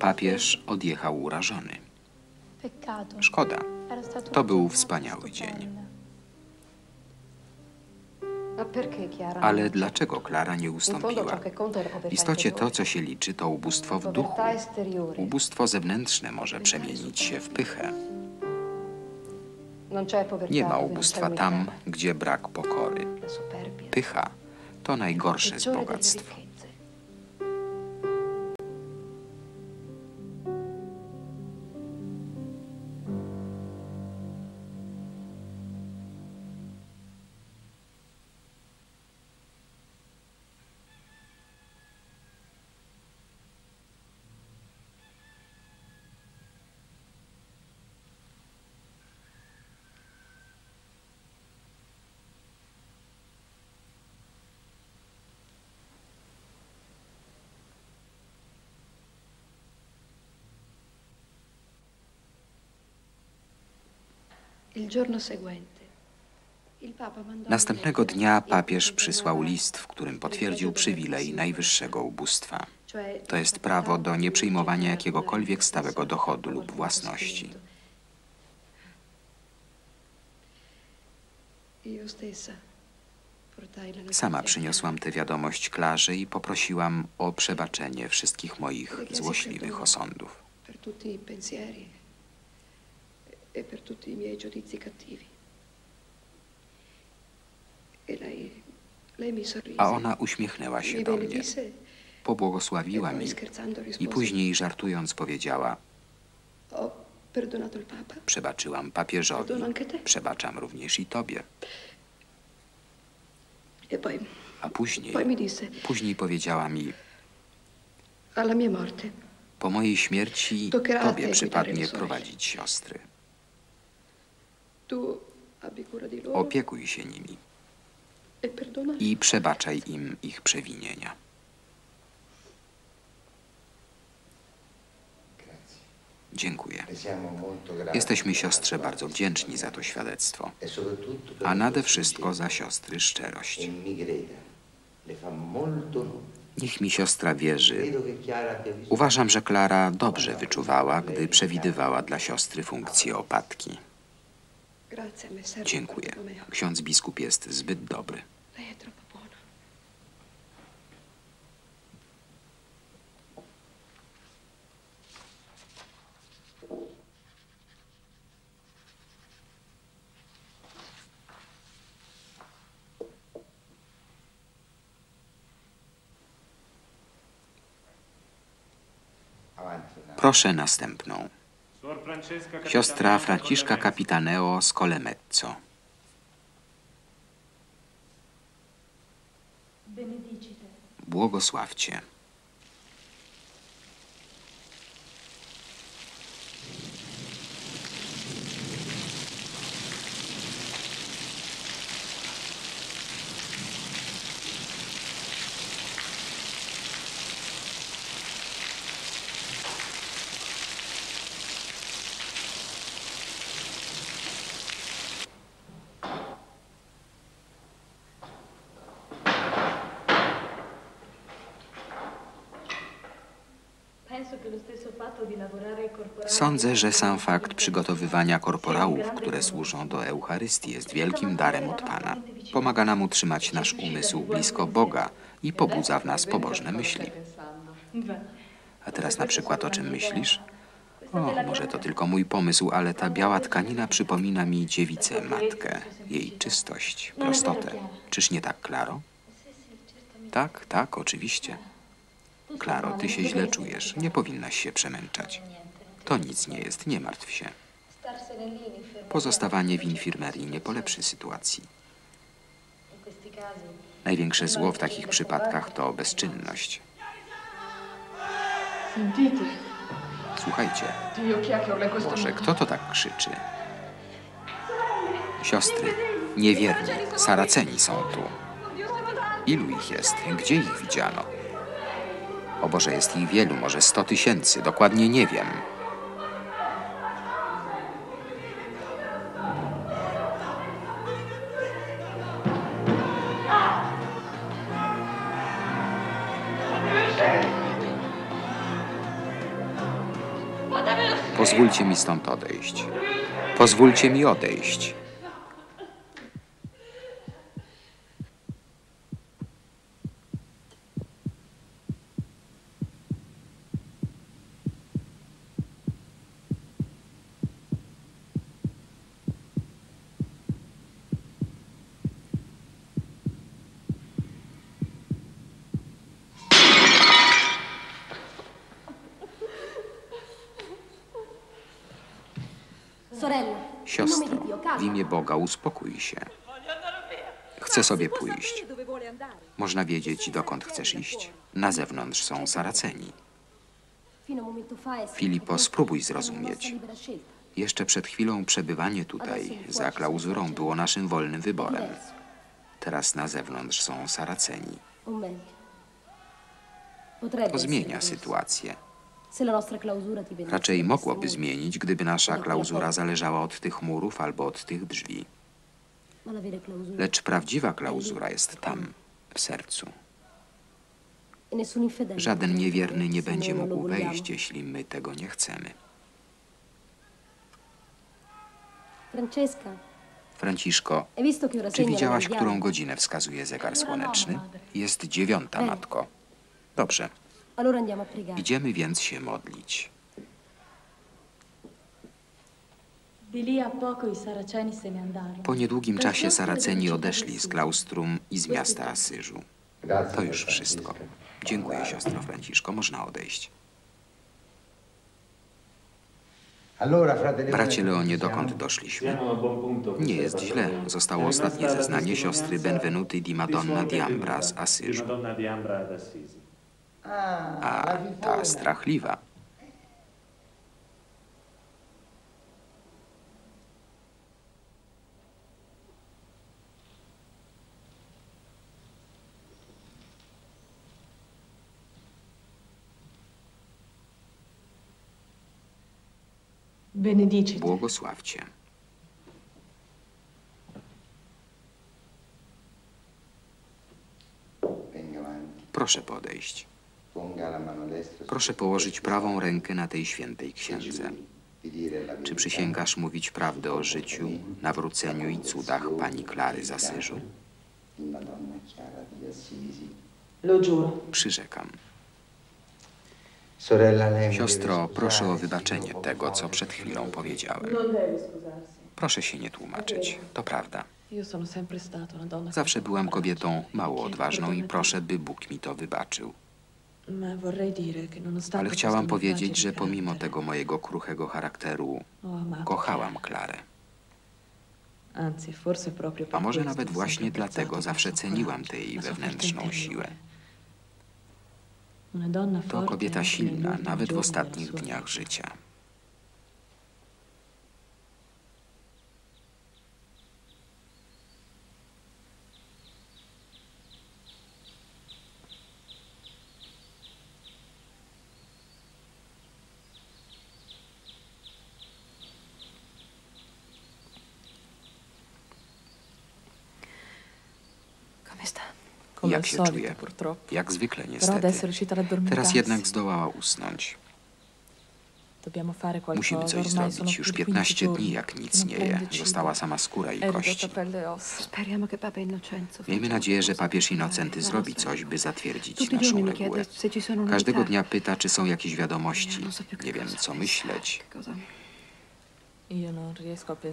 Papież odjechał urażony. Szkoda. To był wspaniały dzień. Ale dlaczego Klara nie ustąpiła? W istocie to, co się liczy, to ubóstwo w duchu. Ubóstwo zewnętrzne może przemienić się w pychę. Nie ma ubóstwa tam, gdzie brak pokory. Pycha to najgorsze z bogactw. Następnego dnia papież przysłał list, w którym potwierdził przywilej najwyższego ubóstwa. To jest prawo do nieprzyjmowania jakiegokolwiek stałego dochodu lub własności. Sama notizia przyniosłam tę wiadomość Klarze i poprosiłam o przebaczenie wszystkich moich złośliwych osądów. per tutti i pensieri e per tutti i miei giudizi cattivi. E. A ona uśmiechnęła się do mnie, pobłogosławiła mi. i później żartując powiedziała: Przebaczyłam papieżowi, przebaczam również i tobie. E A później, później powiedziała mi: Po mojej śmierci tobie przypadnie prowadzić siostry. tu abbi cura di loro Opiekuj się nimi e i przebaczaj im ich przewinienia. Dziękuję. Jesteśmy siostrze bardzo wdzięczni za to świadectwo, a nade wszystko za siostry szczerość. Niech mi siostra wierzy. Uważam, że Klara dobrze wyczuwała, gdy przewidywała dla siostry funkcję opatki. Dziękuję. Ksiądz biskup jest zbyt dobry. Proszę następną. Siostra Franciszka. Capitaneo z Colemezzo. Błogosławcie. Sądzę, że sam fakt przygotowywania korporałów, które służą do Eucharystii, jest wielkim darem od Pana. Pomaga nam utrzymać nasz umysł blisko Boga i pobudza w nas pobożne myśli. A teraz na przykład o czym myślisz? O, może to tylko mój pomysł, ale ta biała tkanina przypomina mi dziewicę matkę, jej czystość, prostotę. Czyż nie tak, Klaro? Tak, tak, oczywiście. Klaro, ty się źle czujesz. Nie powinnaś się przemęczać. To nic nie jest, nie martw się. Pozostawanie w infirmerii nie polepszy sytuacji. Największe zło w takich przypadkach to bezczynność. Słuchajcie, Boże, kto to tak krzyczy? Siostry, niewierni, Saraceni są tu. Ilu ich jest? Gdzie ich widziano? O Boże, jest ich wielu, może sto tysięcy, dokładnie nie wiem. Pozwólcie mi stąd odejść. Pozwólcie mi odejść. Sorella, in nome di Siostro, w imię Boga uspokój się. Chcę sobie pójść. Można wiedzieć, dokąd chcesz iść. Na zewnątrz są Saraceni. Filipo, spróbuj zrozumieć. Jeszcze przed chwilą przebywanie tutaj za klauzurą było naszym wolnym wyborem. Teraz na zewnątrz są Saraceni. To zmienia sytuację. Raczej mogłoby zmienić, gdyby nasza klauzura zależała od tych murów albo od tych drzwi. Lecz prawdziwa klauzura jest tam, w sercu. e Żaden niewierny nie będzie mógł wejść, jeśli my tego nie chcemy. Francesca, Franciszko, czy widziałaś, którą godzinę wskazuje zegar słoneczny? Jest dziewiąta, matko. Dobrze, Idziemy więc się modlić. Po niedługim czasie Saraceni odeszli z klaustrum i z miasta Asyżu. To już wszystko. Dziękuję, siostro Franciszko. Można odejść. Bracie Leonie, dokąd doszliśmy? Nie jest źle. Zostało ostatnie zeznanie siostry Benvenuti di Madonna di Ambra z Asyżu. A ta strachliwa. Błogosławcie. Proszę podejść. Proszę położyć prawą rękę na tej świętej księdze. Czy przysięgasz mówić prawdę o życiu, nawróceniu i cudach pani Klary z Asyżu? Przyrzekam. Siostro, proszę o wybaczenie tego, co przed chwilą powiedziałem. Proszę się nie tłumaczyć. To prawda. Zawsze byłam kobietą mało odważną i proszę, by Bóg mi to wybaczył. Ale chciałam powiedzieć, że pomimo tego mojego kruchego charakteru amato kochałam Klarę. A może nawet właśnie dlatego zawsze ceniłam tę jej wewnętrzną siłę. To kobieta silna, nawet w ostatnich dniach życia. Come sta? Come Jak się czuje? Jak zwykle niestety. Teraz jednak zdołała usnąć. Musimy coś zrobić. Już più di 15 15 dni jak nic nie je. Została sama skóra i kości. Miejmy nadzieję, że papież Innocenty zrobi coś, by zatwierdzić naszą regułę. Każdego novità. dnia pyta, czy są jakieś wiadomości. Nie wiem, co myśleć.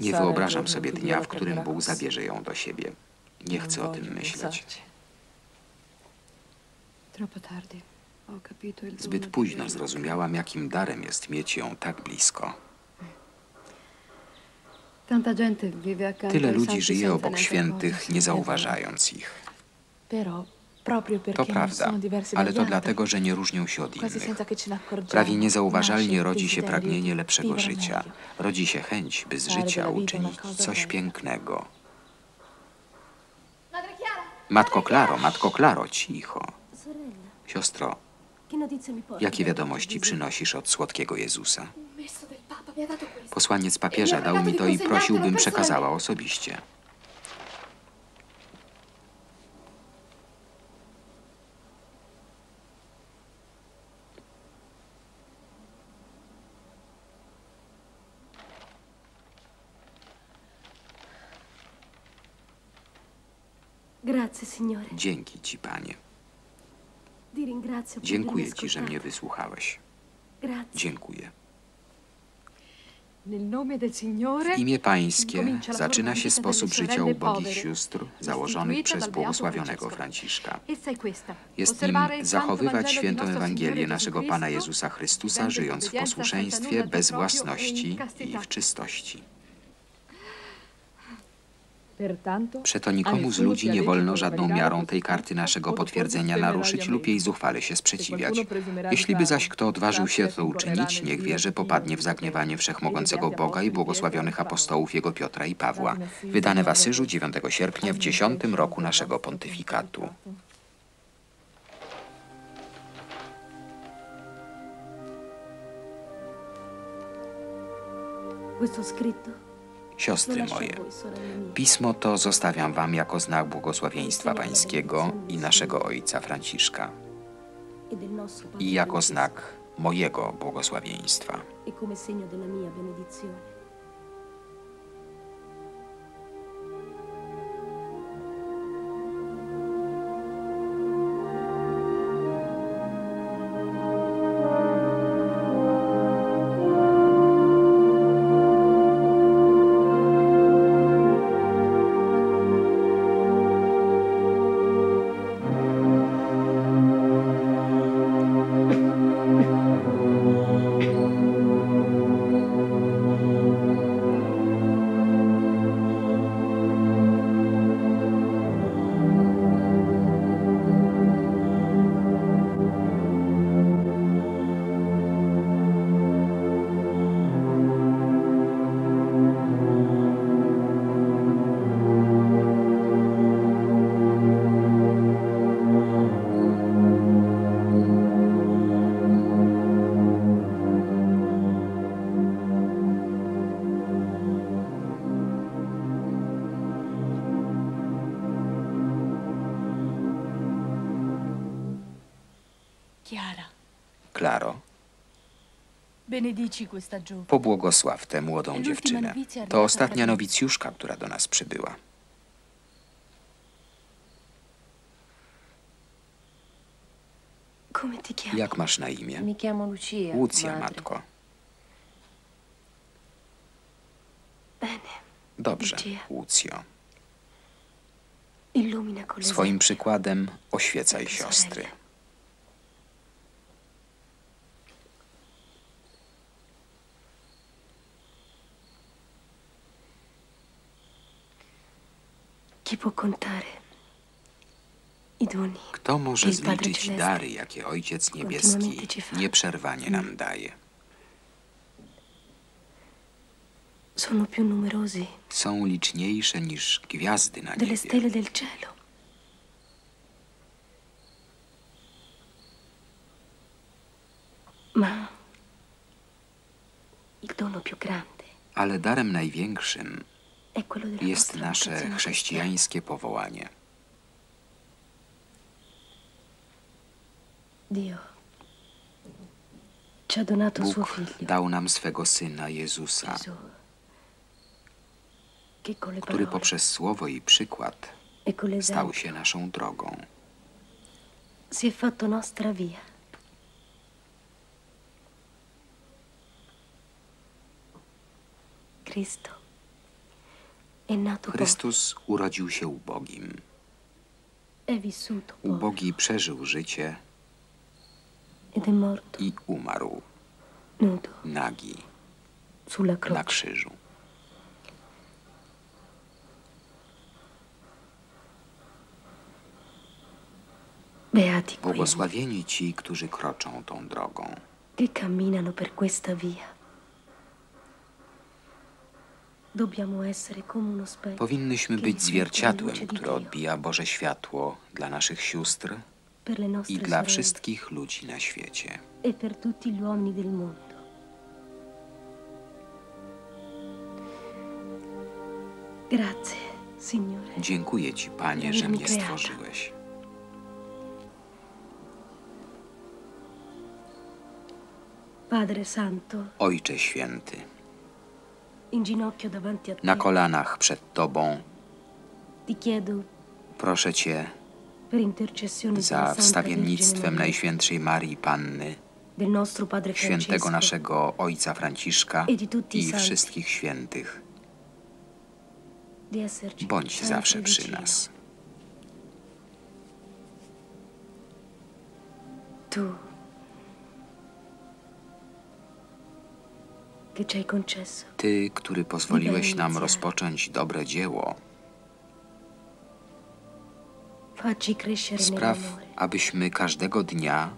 Nie wyobrażam sobie dnia, w którym Bóg zabierze ją do siebie. Nie chcę o tym myśleć. Zbyt późno zrozumiałam, jakim darem jest mieć ją tak blisko. Tyle ludzi żyje obok świętych, nie zauważając ich. To prawda, ale to dlatego, że nie różnią się od innych. Prawie niezauważalnie rodzi się pragnienie lepszego życia. Rodzi się chęć, by z życia uczynić coś pięknego. Matko Klaro, matko Klaro, cicho. Siostro, jakie wiadomości przynosisz od słodkiego Jezusa? Posłaniec papieża dał mi to i prosił, bym przekazała osobiście. Grazie, signore. Dzięki ci, panie. Dziękuję ci, że mnie wysłuchałeś. Dziękuję. W imię Pańskie zaczyna się sposób życia ubogich sióstr założony przez błogosławionego Franciszka. Jest nim zachowywać świętą Ewangelię naszego Pana Jezusa Chrystusa, żyjąc w posłuszeństwie, bez własności i w czystości. Przeto nikomu z ludzi nie wolno żadną miarą tej karty naszego potwierdzenia naruszyć lub jej zuchwale się sprzeciwiać. Jeśliby zaś kto odważył się to uczynić, niech wie, że popadnie w zagniewanie wszechmogącego Boga i błogosławionych apostołów jego Piotra i Pawła. Wydane w Asyżu 9 sierpnia w dziesiątym roku naszego pontyfikatu. Questo scritto Siostry moje, pismo to zostawiam wam jako znak błogosławieństwa Pańskiego i naszego Ojca Franciszka. I jako znak mojego błogosławieństwa. Pobłogosław tę młodą dziewczynę. To ostatnia nowicjuszka, która do nas przybyła. Jak masz na imię? Lucia. Matko. Bene. Dobrze, con Swoim przykładem oświecaj siostry. Kto może zliczyć dary, jakie Ojciec Niebieski nieprzerwanie nam daje? Są liczniejsze niż gwiazdy na niebie, ale darem największym jest nasze chrześcijańskie powołanie. Bóg dał nam swego Syna Jezusa, który poprzez słowo i przykład e stał się naszą drogą. si è fatto nostra via. Cristo Chrystus urodził się ubogim. Ubogi przeżył życie i umarł nagi na krzyżu. Błogosławieni ci, którzy kroczą tą drogą. che camminano per questa via. Dobbiamo essere come uno specchio Powinnyśmy być zwierciadłem, które odbija Boże światło dla naszych sióstr i dla wszystkich ludzi na świecie. e. Dziękuję Ci, Panie, że mnie stworzyłeś. Padre Santo, Ojcze Święty, in ginocchio davanti a te, na kolanach przed Tobą. Proszę Cię za wstawiennictwem Najświętszej Marii Panny świętego naszego ojca Franciszka e i wszystkich świętych. Bądź zawsze przy nas. Tu, Ty, który pozwoliłeś nam rozpocząć dobre dzieło, spraw, abyśmy każdego dnia,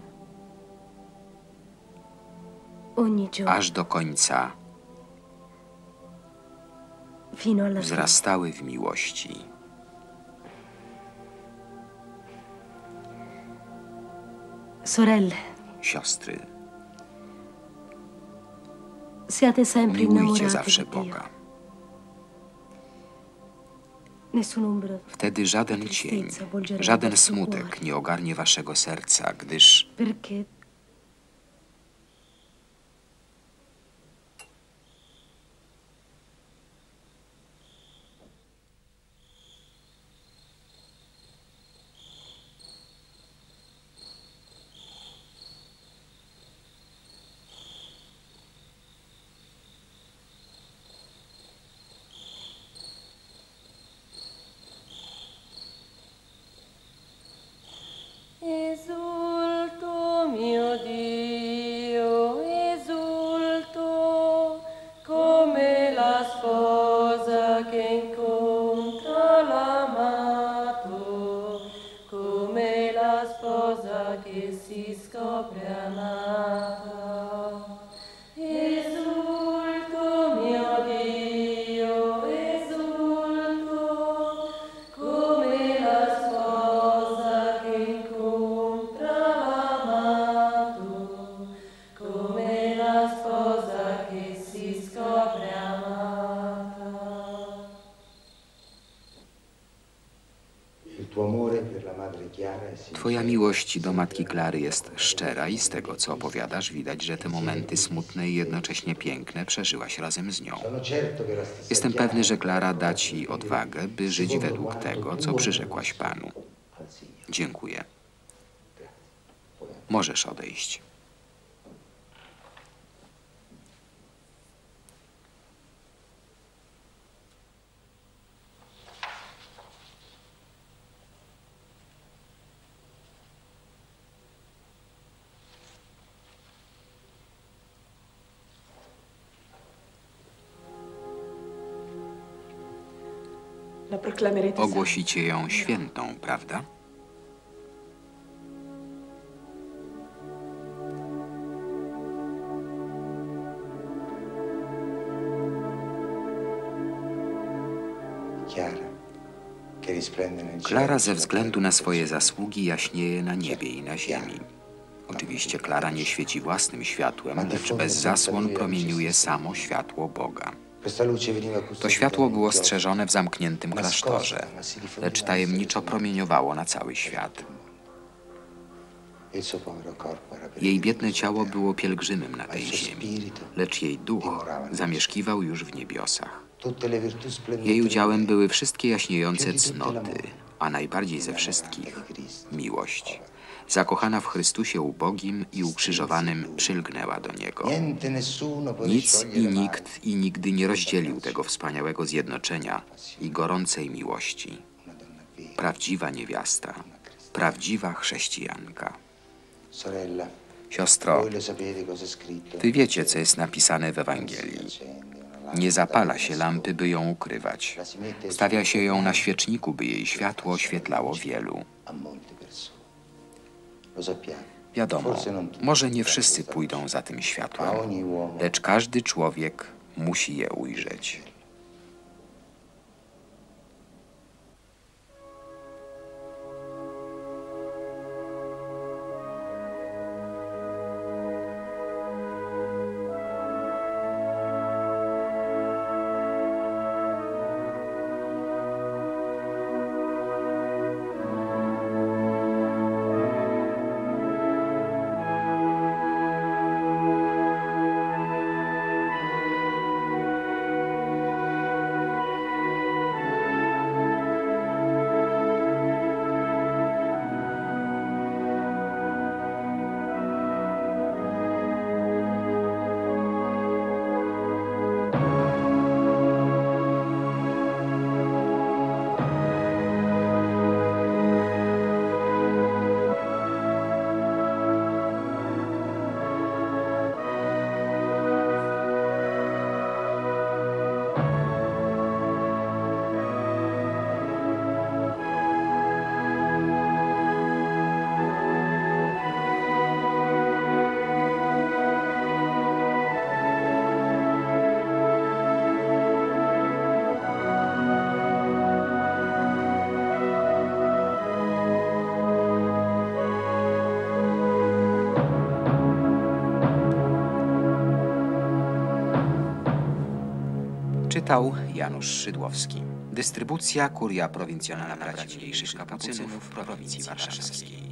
aż do końca, wzrastały w miłości. Sorelle, Siostry, miłujcie zawsze. Boga. Wtedy żaden cień, żaden smutek nie ogarnie waszego serca, gdyż Twoja miłość do matki Klary jest szczera i z tego, co opowiadasz, widać, że te momenty smutne i jednocześnie piękne przeżyłaś razem z nią. Jestem pewny, że Klara da ci odwagę, by żyć według tego, co przyrzekłaś Panu. Dziękuję. Możesz odejść. Ogłosicie ją świętą, prawda? Klara ze względu na swoje zasługi jaśnieje na niebie i na ziemi. Oczywiście Klara nie świeci własnym światłem, lecz bez zasłon promieniuje samo światło Boga. To światło było strzeżone w zamkniętym klasztorze, lecz tajemniczo promieniowało na cały świat. Jej biedne ciało było pielgrzymem na tej ziemi, lecz jej duch zamieszkiwał już w niebiosach. Jej udziałem były wszystkie jaśniejące cnoty, a najbardziej ze wszystkich miłość. Zakochana w Chrystusie ubogim i ukrzyżowanym przylgnęła do Niego. Nic i nikt i nigdy nie rozdzielił tego wspaniałego zjednoczenia i gorącej miłości. Prawdziwa niewiasta, prawdziwa chrześcijanka. Siostro, wy wiecie, co jest napisane w Ewangelii. Nie zapala się lampy, by ją ukrywać. Stawia się ją na świeczniku, by jej światło oświetlało wielu. Wiadomo, może nie wszyscy pójdą za tym światłem, lecz każdy człowiek musi je ujrzeć. Czytał Janusz Szydłowski. Dystrybucja Kuria Prowincjonalna Braci Mniejszych Kapucynów prowincji warszawskiej.